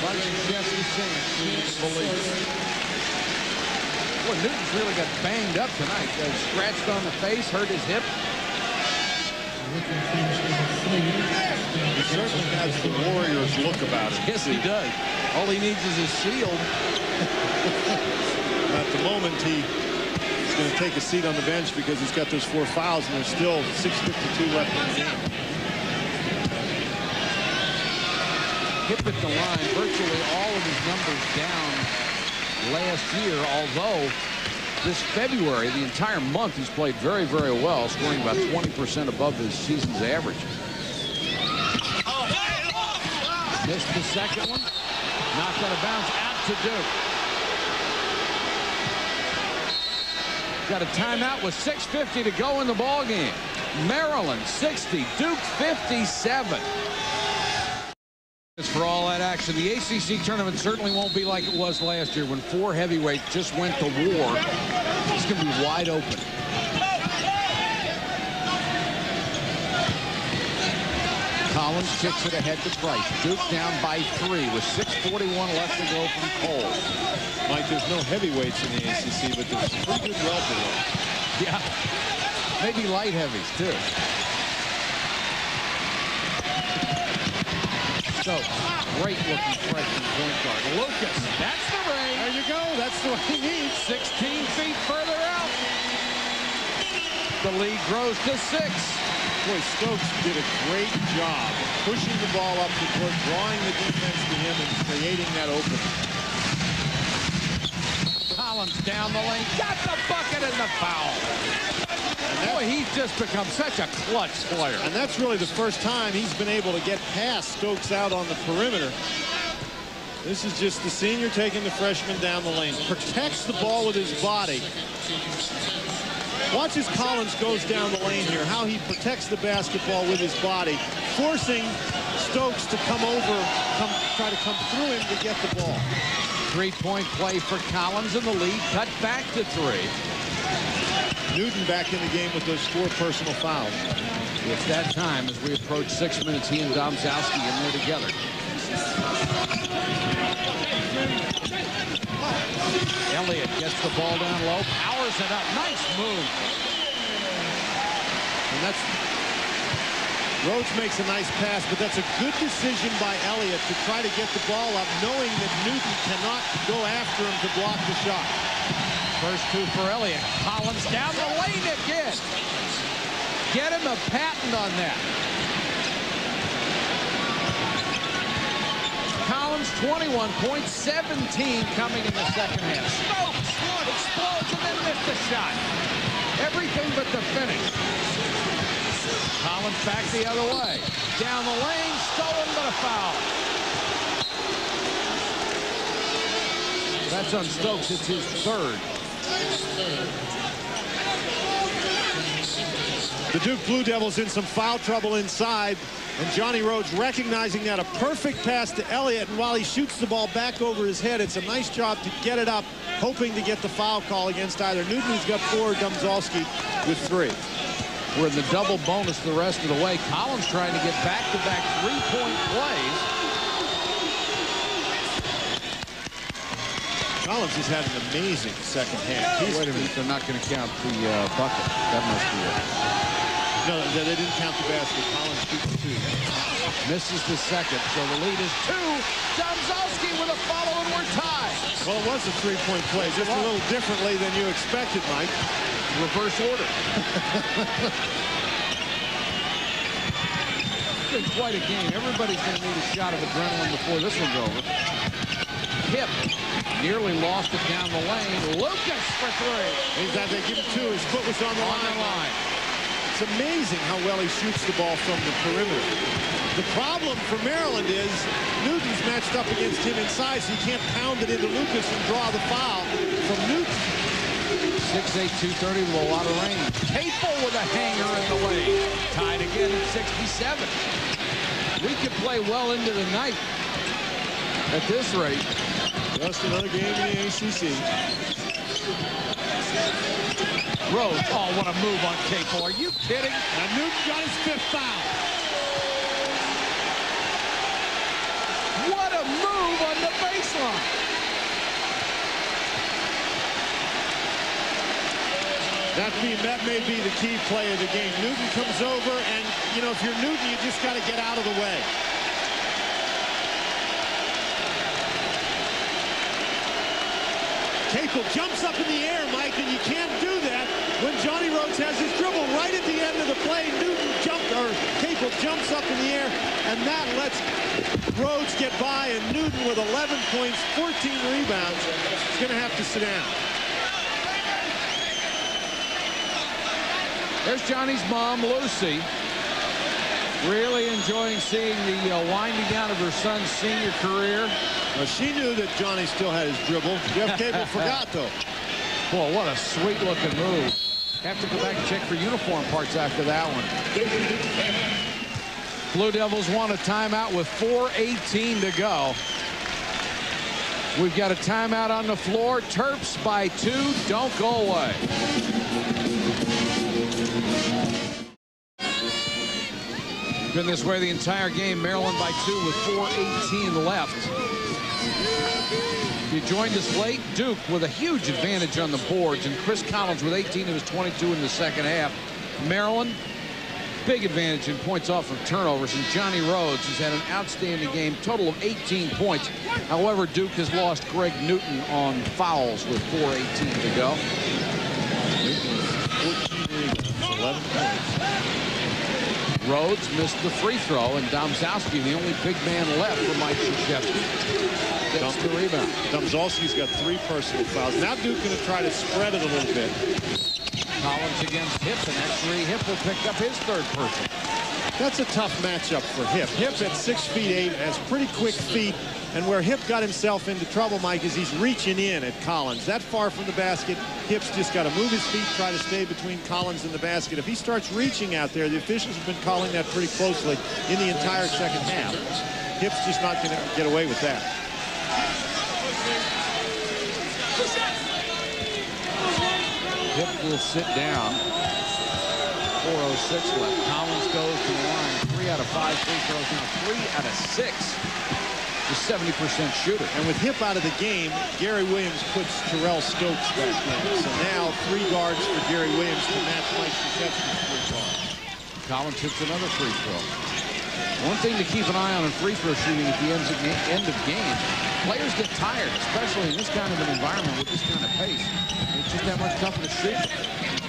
Bunch of Jesse Simmons. Can't believe it. Boy, Newton's really got banged up tonight. Uh, scratched on the face, hurt his hip. He certainly has the Warriors look about him. Yes, he does. All he needs is a shield. At the moment, he is going to take a seat on the bench because he's got those four fouls, and there's still 6.52 left in the game. Hipp at the line, virtually all of his numbers down last year, although this February, the entire month, he's played very, very well, scoring about 20% above his season's average. Missed the second one. Knocked out of bounds out to Duke. Got a timeout with 6.50 to go in the ball game. Maryland 60, Duke 57. For all that action, the ACC tournament certainly won't be like it was last year when four heavyweights just went to war. It's going to be wide open. Collins kicks it ahead to Price. Duke down by three with 6.41 left to go from Cole. Mike, there's no heavyweights in the ACC, but there's pretty good welterweights. Yeah, maybe light heavies, too. So, great looking freshman point guard. Lucas, that's the ring. There you go. That's what he needs. 16 feet further out. The lead grows to six. Boy, Stokes did a great job pushing the ball up the court, drawing the defense to him, and creating that opening. Collins down the lane, got the bucket and the foul. Boy, he's just become such a clutch player. And that's really the first time he's been able to get past Stokes out on the perimeter. This is just the senior taking the freshman down the lane. Protects the ball with his body. Watch as Collins goes down the lane here, how he protects the basketball with his body, forcing Stokes to come over, come, try to come through him to get the ball. Three-point play for Collins in the lead, cut back to three. Newton back in the game with those four personal fouls. It's that time as we approach six minutes, he and Domzalski in there together. Elliott gets the ball down low, powers it up. Nice move. And that's Rhodes makes a nice pass, but that's a good decision by Elliott to try to get the ball up, knowing that Newton cannot go after him to block the shot. First two for Elliott. Collins down the lane again. Get him a patent on that. Collins 21.17 coming in the second half. Stokes explodes and then missed the shot. Everything but the finish. Collins back the other way. Down the lane, stolen but a foul. That's on Stokes. It's his third. The Duke Blue Devils in some foul trouble inside. And Johnny Rhodes recognizing that a perfect pass to Elliott. And while he shoots the ball back over his head, it's a nice job to get it up, hoping to get the foul call against either Newton, who's got four, Domzalski with three. We're in the double bonus the rest of the way. Collins trying to get back-to-back three-point plays. Collins has had an amazing second half. He's, Wait a minute, they're not going to count the uh, bucket. That must be it. no, they didn't count the basket. Collins shoots two. Misses the second, so the lead is two. Domzalski with a follow, and we're tied. Well, it was a three-point play, just a little differently than you expected, Mike. reverse order. it's been quite a game. Everybody's going to need a shot of adrenaline before this one's over. Hipp nearly lost it down the lane. Lucas for three. He's had to give him two. His foot was on the On line. the line. It's amazing how well he shoots the ball from the perimeter. The problem for Maryland is Newton's matched up against him inside, so he can't pound it into Lucas and draw the foul from Newton. 6'8", 230 with a lot of range. Capel with a hanger in the lane. Tied again at 67. We could play well into the night at this rate. Just another game in the ACC. Rhodes, oh, what a move on Capel. Are you kidding? And Newton got his fifth foul. What a move on the baseline. That, be, that may be the key play of the game. Newton comes over, and, you know, if you're Newton, you just got to get out of the way. Capel jumps up in the air, Mike, and you can't do that when Johnny Rhodes has his dribble right at the end of the play. Newton jumped, or Capel jumps up in the air, and that lets Rhodes get by, and Newton with 11 points, 14 rebounds, is going to have to sit down. There's Johnny's mom, Lucy. Really enjoying seeing the uh, winding down of her son's senior career. Well, she knew that Johnny still had his dribble. Jeff Capel forgot, though. Boy, what a sweet-looking move. Have to go back and check for uniform parts after that one. Blue Devils want a timeout with 4.18 to go. We've got a timeout on the floor. Terps by two. Don't go away. Been this way the entire game. Maryland by two with 4.18 left. You joined us late, Duke with a huge advantage on the boards, and Chris Collins with 18 of his 22 in the second half. Maryland, big advantage in points off of turnovers, and Johnny Rhodes has had an outstanding game, total of 18 points. However, Duke has lost Greg Newton on fouls with 4.18 to go. 11 points. Rhodes missed the free throw, and Domzalski, the only big man left for Mike Krzyzewski, gets the rebound. Domzalski's got three personal fouls. Now Duke going to try to spread it a little bit. Collins against Hipp, and actually Hipp will pick up his third person. That's a tough matchup for Hipp. Hipp at six feet eight has pretty quick feet. And where Hipp got himself into trouble, Mike, is he's reaching in at Collins. That far from the basket, Hipp's just got to move his feet, try to stay between Collins and the basket. If he starts reaching out there, the officials have been calling that pretty closely in the entire second half. Hipp's just not going to get away with that. Hipp will sit down. 4.06 left. Collins goes to the. Three out of five free throws now. Three out of six. The 70% shooter. And with Hipp out of the game, Gary Williams puts Terrell Stokes back in. So now three guards for Gary Williams to match Mike Krzyzewski's three guards. Collins hits another free throw. One thing to keep an eye on in free throw shooting at the end of, of game, players get tired, especially in this kind of an environment with this kind of pace. It's just that much tougher to shoot.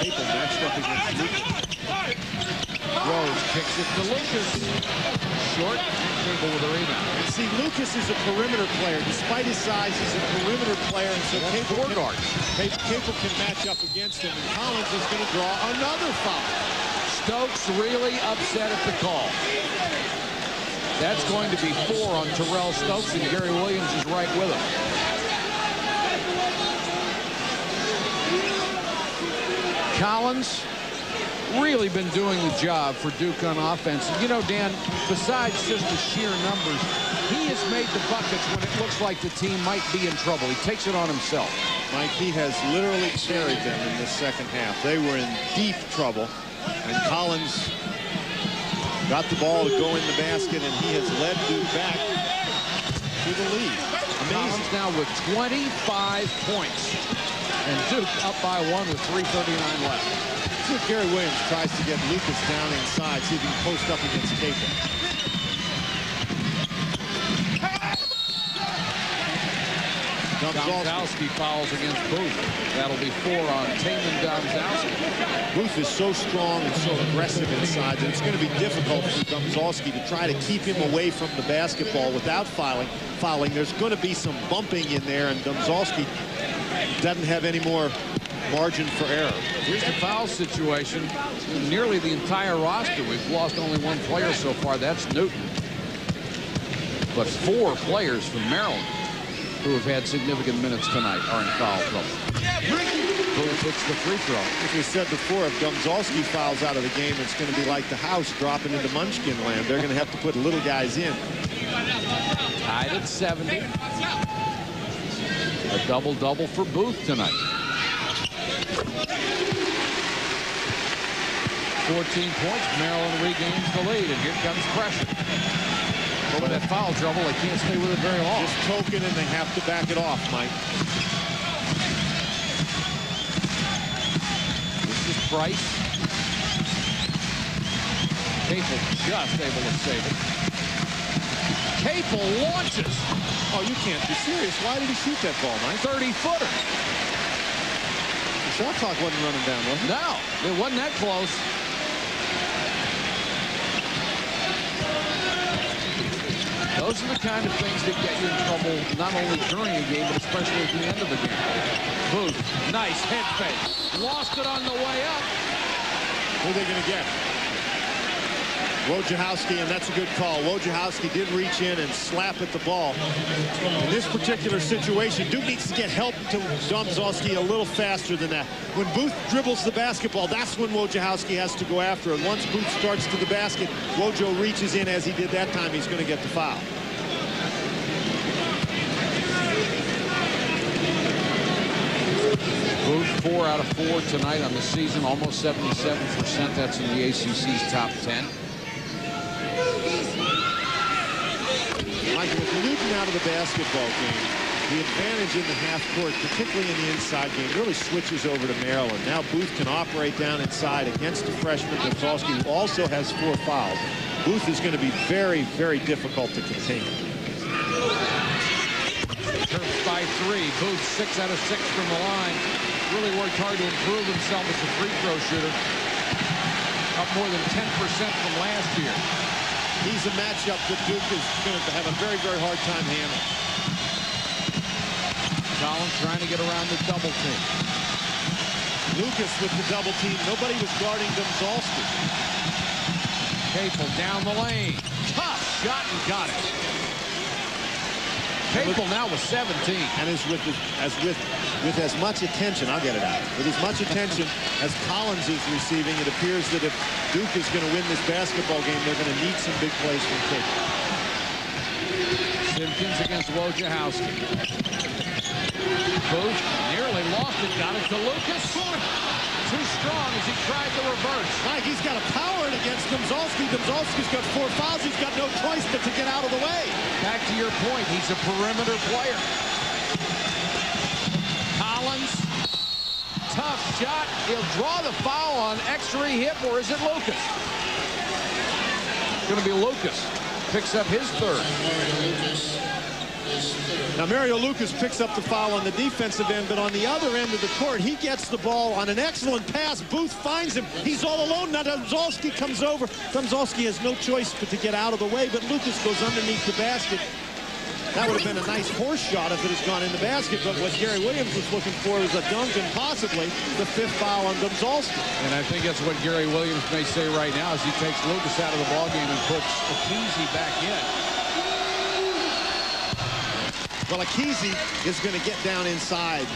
Capel matched up against Lucas. Rhodes kicks it to Lucas. Short, Capel with a rebound. And see, Lucas is a perimeter player. Despite his size, he's a perimeter player, and so Capel can, can match up against him. And Collins is going to draw another foul. Stokes really upset at the call. That's going to be four on Terrell Stokes, and Gary Williams is right with him. Collins really been doing the job for Duke on offense. You know, Dan, besides just the sheer numbers, he has made the buckets when it looks like the team might be in trouble. He takes it on himself. Mike, he has literally carried them in this second half. They were in deep trouble, and Collins got the ball to go in the basket, and he has led Duke back to the lead. Amazing. Collins now with 25 points. And Duke up by one with 3.39 left. Gary Williams tries to get Lucas down inside, see if he can post up against Capel. Domzalski fouls against Booth. That'll be four on Taymon Domzalski. Booth is so strong and so aggressive inside that it's going to be difficult for Domzalski to try to keep him away from the basketball without fouling. Fouling. There's going to be some bumping in there, and Domzalski doesn't have any more margin for error. Here's the foul situation. Nearly the entire roster. We've lost only one player so far. That's Newton. But four players from Maryland who have had significant minutes tonight are in foul trouble. Booth hits the free throw. As we said before, if Domzalski fouls out of the game, it's going to be like the house dropping into Munchkin land. They're going to have to put little guys in. Tied at 70. A double-double for Booth tonight. 14 points. Maryland regains the lead, and here comes pressure. But with that foul trouble, they can't stay with it very long. Just token, and they have to back it off, Mike. Price. Capel just able to save it. Capel launches. Oh, you can't be serious. Why did he shoot that ball, Mike? 30-footer. The shot clock wasn't running down, was it? No, it wasn't that close. Those are the kind of things that get you in trouble not only during a game, but especially at the end of the game. Booth, nice head fake. Lost it on the way up. Who are they going to get? Wojciechowski, and that's a good call. Wojciechowski did reach in and slap at the ball. In this particular situation, Duke needs to get help to Domzalski a little faster than that. When Booth dribbles the basketball, that's when Wojciechowski has to go after it. Once Booth starts to the basket, Wojo reaches in as he did that time. He's going to get the foul. Booth, four out of four tonight on the season, almost 77%. That's in the ACC's top 10. Michael, with Newton out of the basketball game, the advantage in the half court, particularly in the inside game, really switches over to Maryland. Now Booth can operate down inside against the freshman Domzalski, who also has four fouls. Booth is going to be very, very difficult to contain. Terps by three. Booth six out of six from the line. Really worked hard to improve himself as a free throw shooter. Up more than 10% from last year. He's a matchup that Duke is going to have a very, very hard time handling. Collins trying to get around the double team. Lucas with the double team. Nobody was guarding Domzalski. Capel down the lane. Tough shot and got it. Capel now with 17. And is with as with with as much attention, I'll get it out. With as much attention as Collins is receiving, it appears that if Duke is going to win this basketball game, they're going to need some big plays from Capel. Simpkins against Wojciechowski. Booth nearly lost it, got it to Lucas. Too strong as he tried the reverse. Mike, he's got to power it against Domzalski. Domzalski's got four fouls. He's got no choice but to get out of the way. Back to your point, he's a perimeter player. Collins, tough shot. He'll draw the foul on Exree Hipp, or is it Lucas? It's going to be Lucas. Picks up his third. Now, Mario Lucas picks up the foul on the defensive end, but on the other end of the court, he gets the ball on an excellent pass. Booth finds him. He's all alone. Now, Domzalski comes over. Domzalski has no choice but to get out of the way, but Lucas goes underneath the basket. That would have been a nice horse shot if it had gone in the basket, but what Gary Williams was looking for was a dunk and possibly the fifth foul on Domzalski. And I think that's what Gary Williams may say right now as he takes Lucas out of the ballgame and puts Ekezie back in. Well, Ekezie is going to get down inside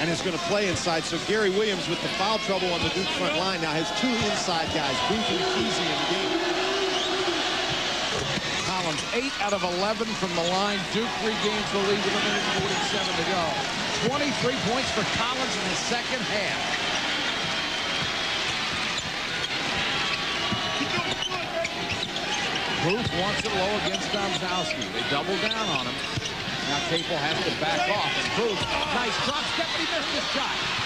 and is going to play inside. So Gary Williams with the foul trouble on the Duke front line now has two inside guys, Booth and Ekezie in the game. Collins, 8 out of 11 from the line. Duke regains the lead with a minute 47 to go. 23 points for Collins in the second half. Booth wants it low against Domzalski. They double down on him. Now Capel has to back off. And Booth, nice drop step, but he missed his shot.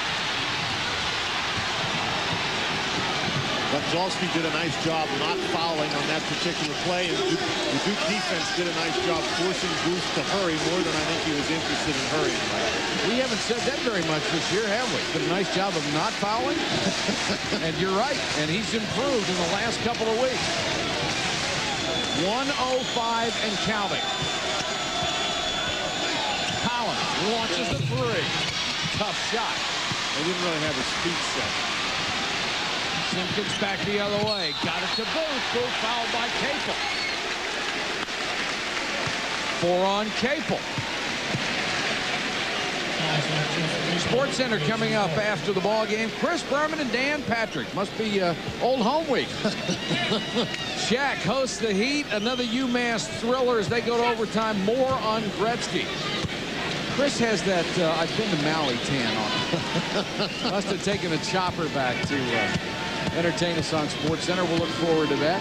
Domzalski did a nice job not fouling on that particular play, and Duke, the Duke defense did a nice job forcing Booth to hurry more than I think he was interested in hurrying. We haven't said that very much this year, have we? Did a nice job of not fouling. and you're right, and he's improved in the last couple of weeks. 105 and counting. Collins launches the three. Tough shot. They didn't really have his feet set. Simpkins back the other way. Got it to Booth. Booth fouled by Capel. Four on Capel. Sports Center coming up after the ball game. Chris Berman and Dan Patrick. Must be uh, old home week. Shaq hosts the Heat. Another UMass thriller as they go to overtime. More on Gretzky. Chris has that uh, I've been to Maui tan on. Must have taken a chopper back to uh, entertain us on Sports Center. We'll look forward to that.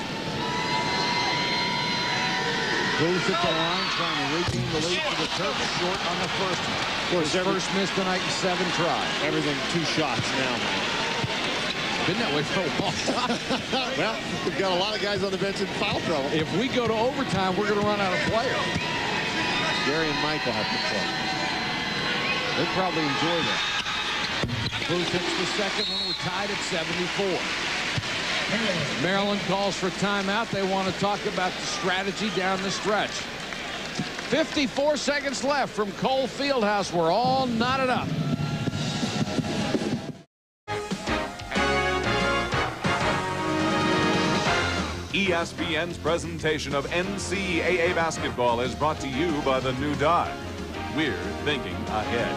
Booth at the line trying to regain the lead for the Terps short on the first one. Of course, His first miss tonight in seven tries. Everything two shots now. Been that way for a long time. well, we've got a lot of guys on the bench in foul trouble. If we go to overtime, we're going to run out of players. Gary and will have to play. They'll probably enjoy that. Booth hits the second one. We're tied at 74. Maryland calls for timeout. They want to talk about the strategy down the stretch. 54 seconds left from Cole Fieldhouse. We're all knotted up. ESPN's presentation of NCAA basketball is brought to you by the new Dodge. We're thinking ahead.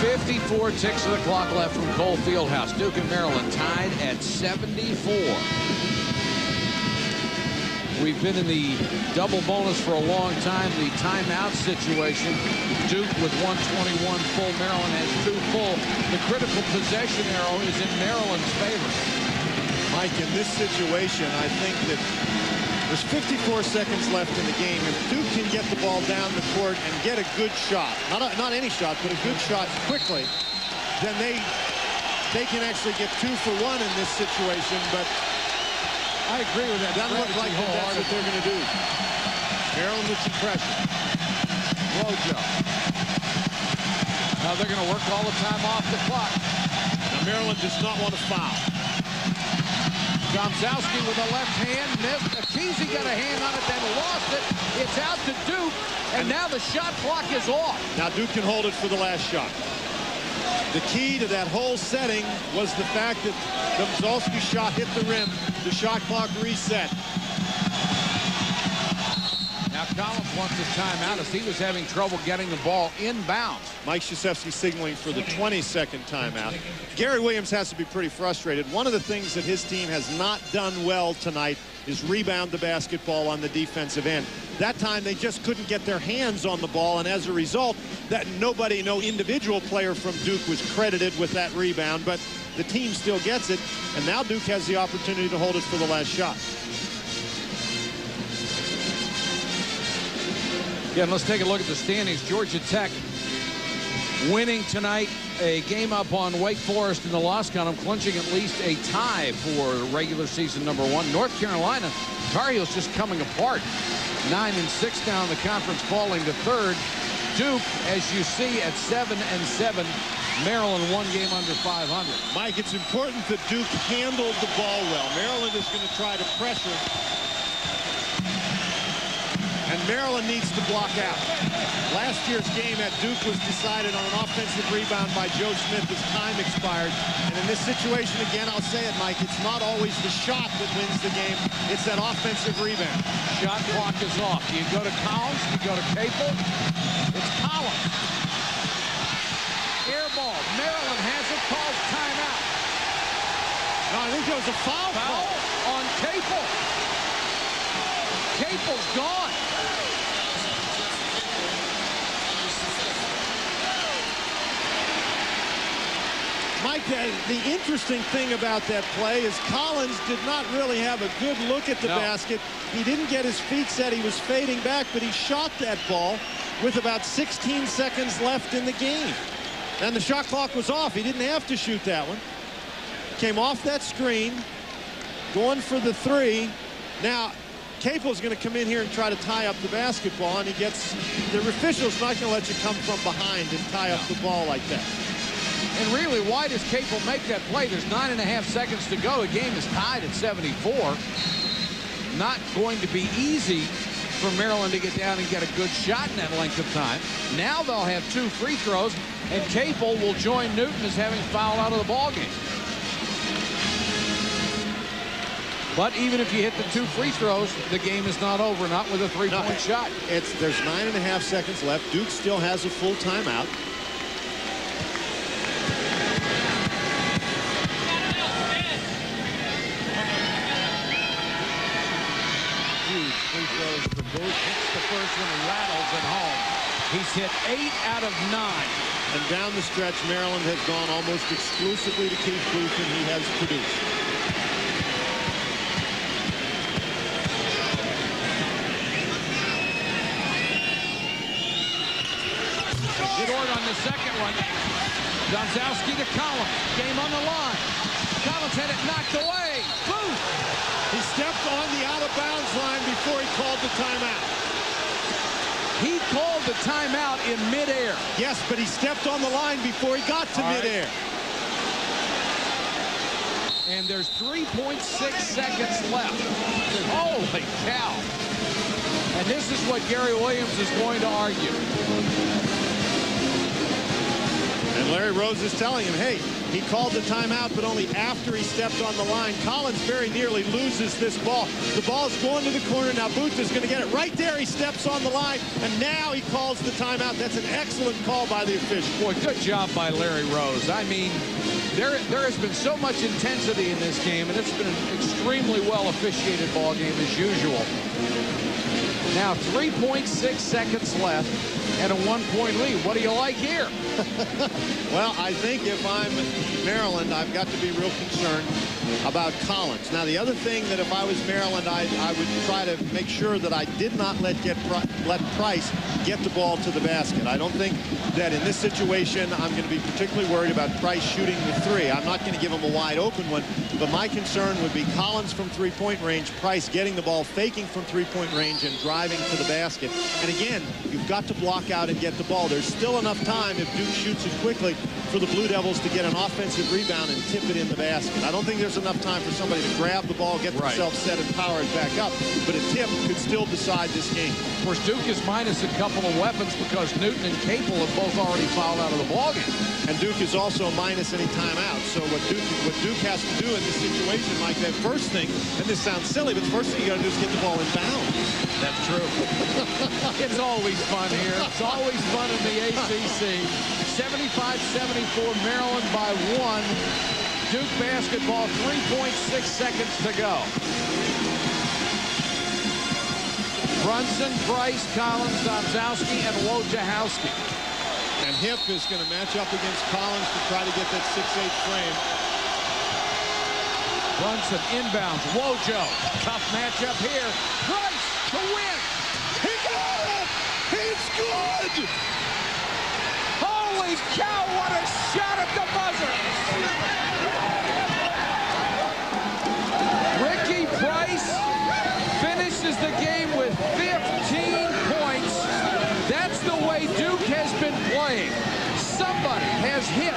54 ticks of the clock left from Cole Fieldhouse. Duke and Maryland tied at 74. We've been in the double bonus for a long time. The timeout situation. Duke with 121 full. Maryland has two full. The critical possession arrow is in Maryland's favor. Mike, in this situation, I think that there's 54 seconds left in the game. If Duke can get the ball down the court and get a good shot, not, a, not any shot, but a good shot quickly, then they they can actually get two for one in this situation. But I agree with that. Doesn't look like that's what they're going to do. Maryland with some pressure. Wojo. Now they're going to work all the time off the clock. Now Maryland does not want to foul. Domzalski with a left hand, missed. Ekezie got a hand on it, then lost it. It's out to Duke, and now the shot clock is off. Now Duke can hold it for the last shot. The key to that whole setting was the fact that the Domzalski's shot hit the rim. The shot clock reset. Now Collins wants a timeout as he was having trouble getting the ball inbounds. Mike Krzyzewski signaling for the 22nd timeout. Gary Williams has to be pretty frustrated. One of the things that his team has not done well tonight is rebound the basketball on the defensive end. That time they just couldn't get their hands on the ball, and as a result, that nobody, no individual player from Duke was credited with that rebound, but the team still gets it, and now Duke has the opportunity to hold it for the last shot. Yeah, let's take a look at the standings. Georgia Tech winning tonight a game up on Wake Forest in the loss column, clinching at least a tie for regular season number one. North Carolina, Tar Heels just coming apart. Nine and six down the conference, falling to third. Duke, as you see, at seven and seven. Maryland one game under 500. Mike, it's important that Duke handled the ball well. Maryland is going to try to pressure and Maryland needs to block out. Last year's game at Duke was decided on an offensive rebound by Joe Smith as time expired. And in this situation, again, I'll say it, Mike, it's not always the shot that wins the game. It's that offensive rebound. Shot clock is off. You go to Collins, you go to Capel. It's Collins. Air ball. Maryland has it, calls timeout. No, I think there was a foul, foul on Capel. Capel's gone. Mike, uh, the interesting thing about that play is Collins did not really have a good look at the No. basket. He didn't get his feet set. He was fading back, but he shot that ball with about 16 seconds left in the game. And the shot clock was off. He didn't have to shoot that one. Came off that screen, going for the three. Now, Capel's going to come in here and try to tie up the basketball, and he gets the official's not going to let you come from behind and tie up the ball like that. And really, why does Capel make that play? There's nine and a half seconds to go. The game is tied at 74. Not going to be easy for Maryland to get down and get a good shot in that length of time. Now they'll have two free throws, and Capel will join Newton as having fouled out of the ball game. But even if you hit the two free throws, the game is not over, not with a three-point No, shot. It's there's nine and a half seconds left. Duke still has a full timeout. Booth. Hits the first one and rattles it home. He's hit eight out of nine. And down the stretch, Maryland has gone almost exclusively to Keith Booth, and he has produced. Short on the second one. Domzalski to Collins. Game on the line. Collins had it knocked away. Booth. He stepped on the out-of-bounds line before he called the timeout. He called the timeout in midair. Yes, but he stepped on the line before he got to All right. midair. And there's 3.6 seconds left. Holy cow. And this is what Gary Williams is going to argue. And Larry Rose is telling him, hey, he called the timeout, but only after he stepped on the line. Collins very nearly loses this ball. The ball's going to the corner. Now Booth is going to get it right there. He steps on the line, and now he calls the timeout. That's an excellent call by the official. Boy, good job by Larry Rose. I mean, there, there has been so much intensity in this game, and it's been an extremely well officiated ball game as usual. Now 3.6 seconds left and a one-point lead. What do you like here? Well, I think if I'm Maryland, I've got to be real concerned about Collins. Now, the other thing that if I was Maryland, I, I would try to make sure that I did not let get let Price get the ball to the basket. I don't think that in this situation I'm going to be particularly worried about Price shooting the three. I'm not going to give him a wide open one, but my concern would be Collins from three-point range, Price getting the ball, faking from three-point range, and driving to the basket. And again, you've got to block out and get the ball. There's still enough time if Duke shoots it quickly for the Blue Devils to get an offensive rebound and tip it in the basket. I don't think there's enough time for somebody to grab the ball, get Right. themselves set, and power it back up. But a tip could still decide this game. Of course, Duke is minus a couple of weapons because Newton and Capel have both already fouled out of the ballgame. And Duke is also minus any timeout. So what Duke what Duke has to do in this situation, Mike, that first thing, and this sounds silly, but the first thing you got to do is get the ball in bounds. That's true. it's always fun here. It's always fun in the ACC. 75-74, Maryland by one. Duke basketball, 3.6 seconds to go. Brunson, Price, Collins, Domzalski, and Wojciechowski. And Hipp is going to match up against Collins to try to get that 6'8 frame. Brunson inbounds. Wojo. Tough matchup here. Price to win. He got it! He's good! Holy cow, what a shot at the buzzer! Ricky Price finishes the game with 15 points. That's the way Duke has been playing. Somebody has hit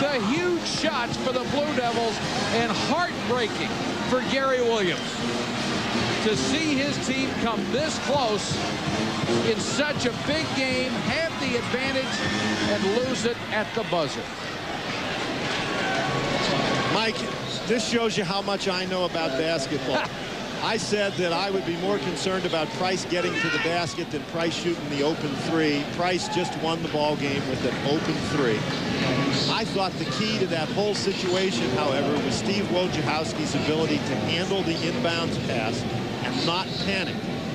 the huge shots for the Blue Devils and heartbreaking for Gary Williams to see his team come this close in such a big game, have the advantage, and lose it at the buzzer. Mike, this shows you how much I know about basketball. I said that I would be more concerned about Price getting to the basket than Price shooting the open three. Price just won the ball game with an open three. I thought the key to that whole situation, however, was Steve Wojciechowski's ability to handle the inbounds pass and not panic.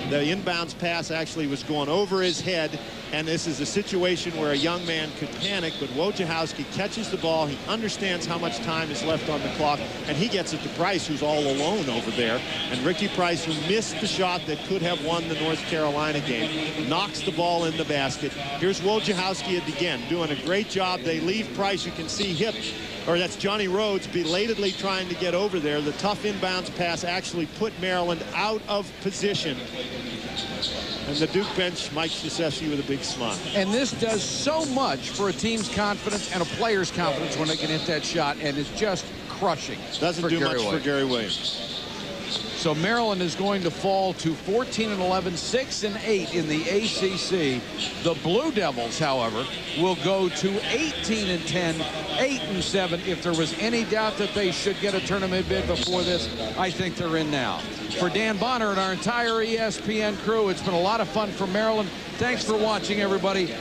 The inbounds pass actually was going over his head, and this is a situation where a young man could panic, but Wojciechowski catches the ball. He understands how much time is left on the clock, and he gets it to Price, who's all alone over there. And Ricky Price, who missed the shot that could have won the North Carolina game, knocks the ball in the basket. Here's Wojciechowski again, doing a great job. They leave Price. You can see Hipp or that's Johnny Rhodes belatedly trying to get over there. The tough inbounds pass actually put Maryland out of position. And the Duke bench, Mike Krzyzewski with a big smile. And this does so much for a team's confidence and a player's confidence when they can hit that shot, and it's just crushing. Doesn't do Gary much Williams. for Gary Williams. So Maryland is going to fall to 14 and 11, 6 and 8 in the ACC. The Blue Devils, however, will go to 18 and 10, 8 and 7. If there was any doubt that they should get a tournament bid before this, I think they're in now. For Dan Bonner and our entire ESPN crew, it's been a lot of fun for Maryland. Thanks for watching, everybody.